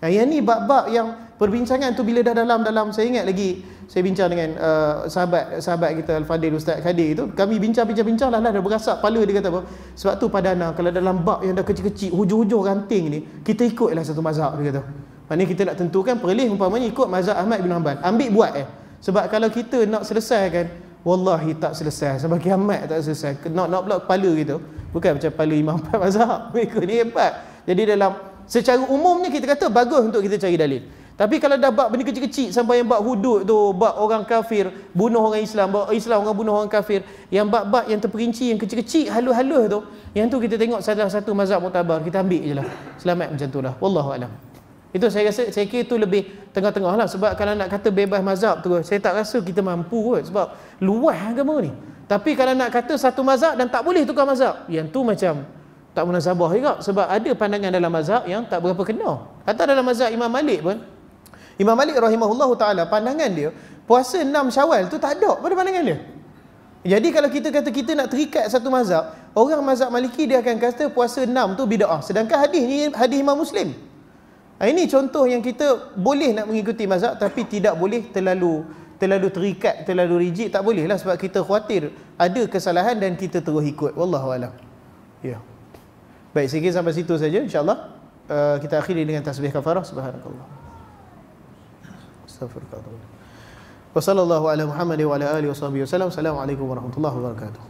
Nah, yang ni bab-bab yang perbincangan tu bila dah dalam-dalam saya ingat lagi saya bincang dengan uh, sahabat sahabat kita Al-Fadil Ustaz Khadir itu kami bincang-bincang-bincang lah, lah. Dah berasap kepala dia kata apa sebab tu padana kalau dalam bab yang dah kecil-kecil hujung-hujung ranting ni kita ikutlah satu mazhab dia kata. Maknanya kita nak tentukan perlih umpamanya ikut mazhab Ahmad bin Hanbal. Ambil buat eh. Sebab kalau kita nak selesaikan wallahi tak selesai. Sebab kiamat tak selesai. Nak nak pula kepala gitu. Bukan macam kepala imam empat mazhab. Mereka ni hebat. Jadi dalam secara umumnya kita kata bagus untuk kita cari dalil tapi kalau dah bab benda kecil-kecil sampai yang bab hudud tu, bab orang kafir, bunuh orang Islam, bab Islam orang bunuh orang kafir, yang bab-bab yang terperinci, yang kecil-kecil, halus-halus tu, yang tu kita tengok salah satu mazhab mutabar, kita ambil je lah. Selamat macam tu lah. Wallahu alam. Itu saya rasa, saya kira itu lebih tengah-tengah lah. Sebab kalau nak kata bebas mazhab tu, saya tak rasa kita mampu kot. Sebab luas agama ni. Tapi kalau nak kata satu mazhab dan tak boleh tukar mazhab, yang tu macam tak munasabah juga. Sebab ada pandangan dalam mazhab yang tak berapa kena. Kata dalam mazhab Imam Malik pun, Imam Malik rahimahullahu taala pandangan dia puasa 6 Syawal tu tak ada pada pandangan dia. Jadi kalau kita kata kita nak terikat satu mazhab, orang mazhab Maliki dia akan kata puasa 6 tu bidah. Sedangkan hadis ni hadis Imam Muslim. Ha, ini contoh yang kita boleh nak mengikuti mazhab tapi tidak boleh terlalu terlalu terikat, terlalu rigid tak boleh lah sebab kita khawatir ada kesalahan dan kita terus ikut. Wallahu alam. Ya. Baik, sikit sampai situ saja insya-Allah. Uh, kita akhiri dengan tasbih kafarah subhanakallah. استغفر الله وصلى الله على محمد وعلى آله وصحبه وسلم. السلام عليكم ورحمة الله وبركاته.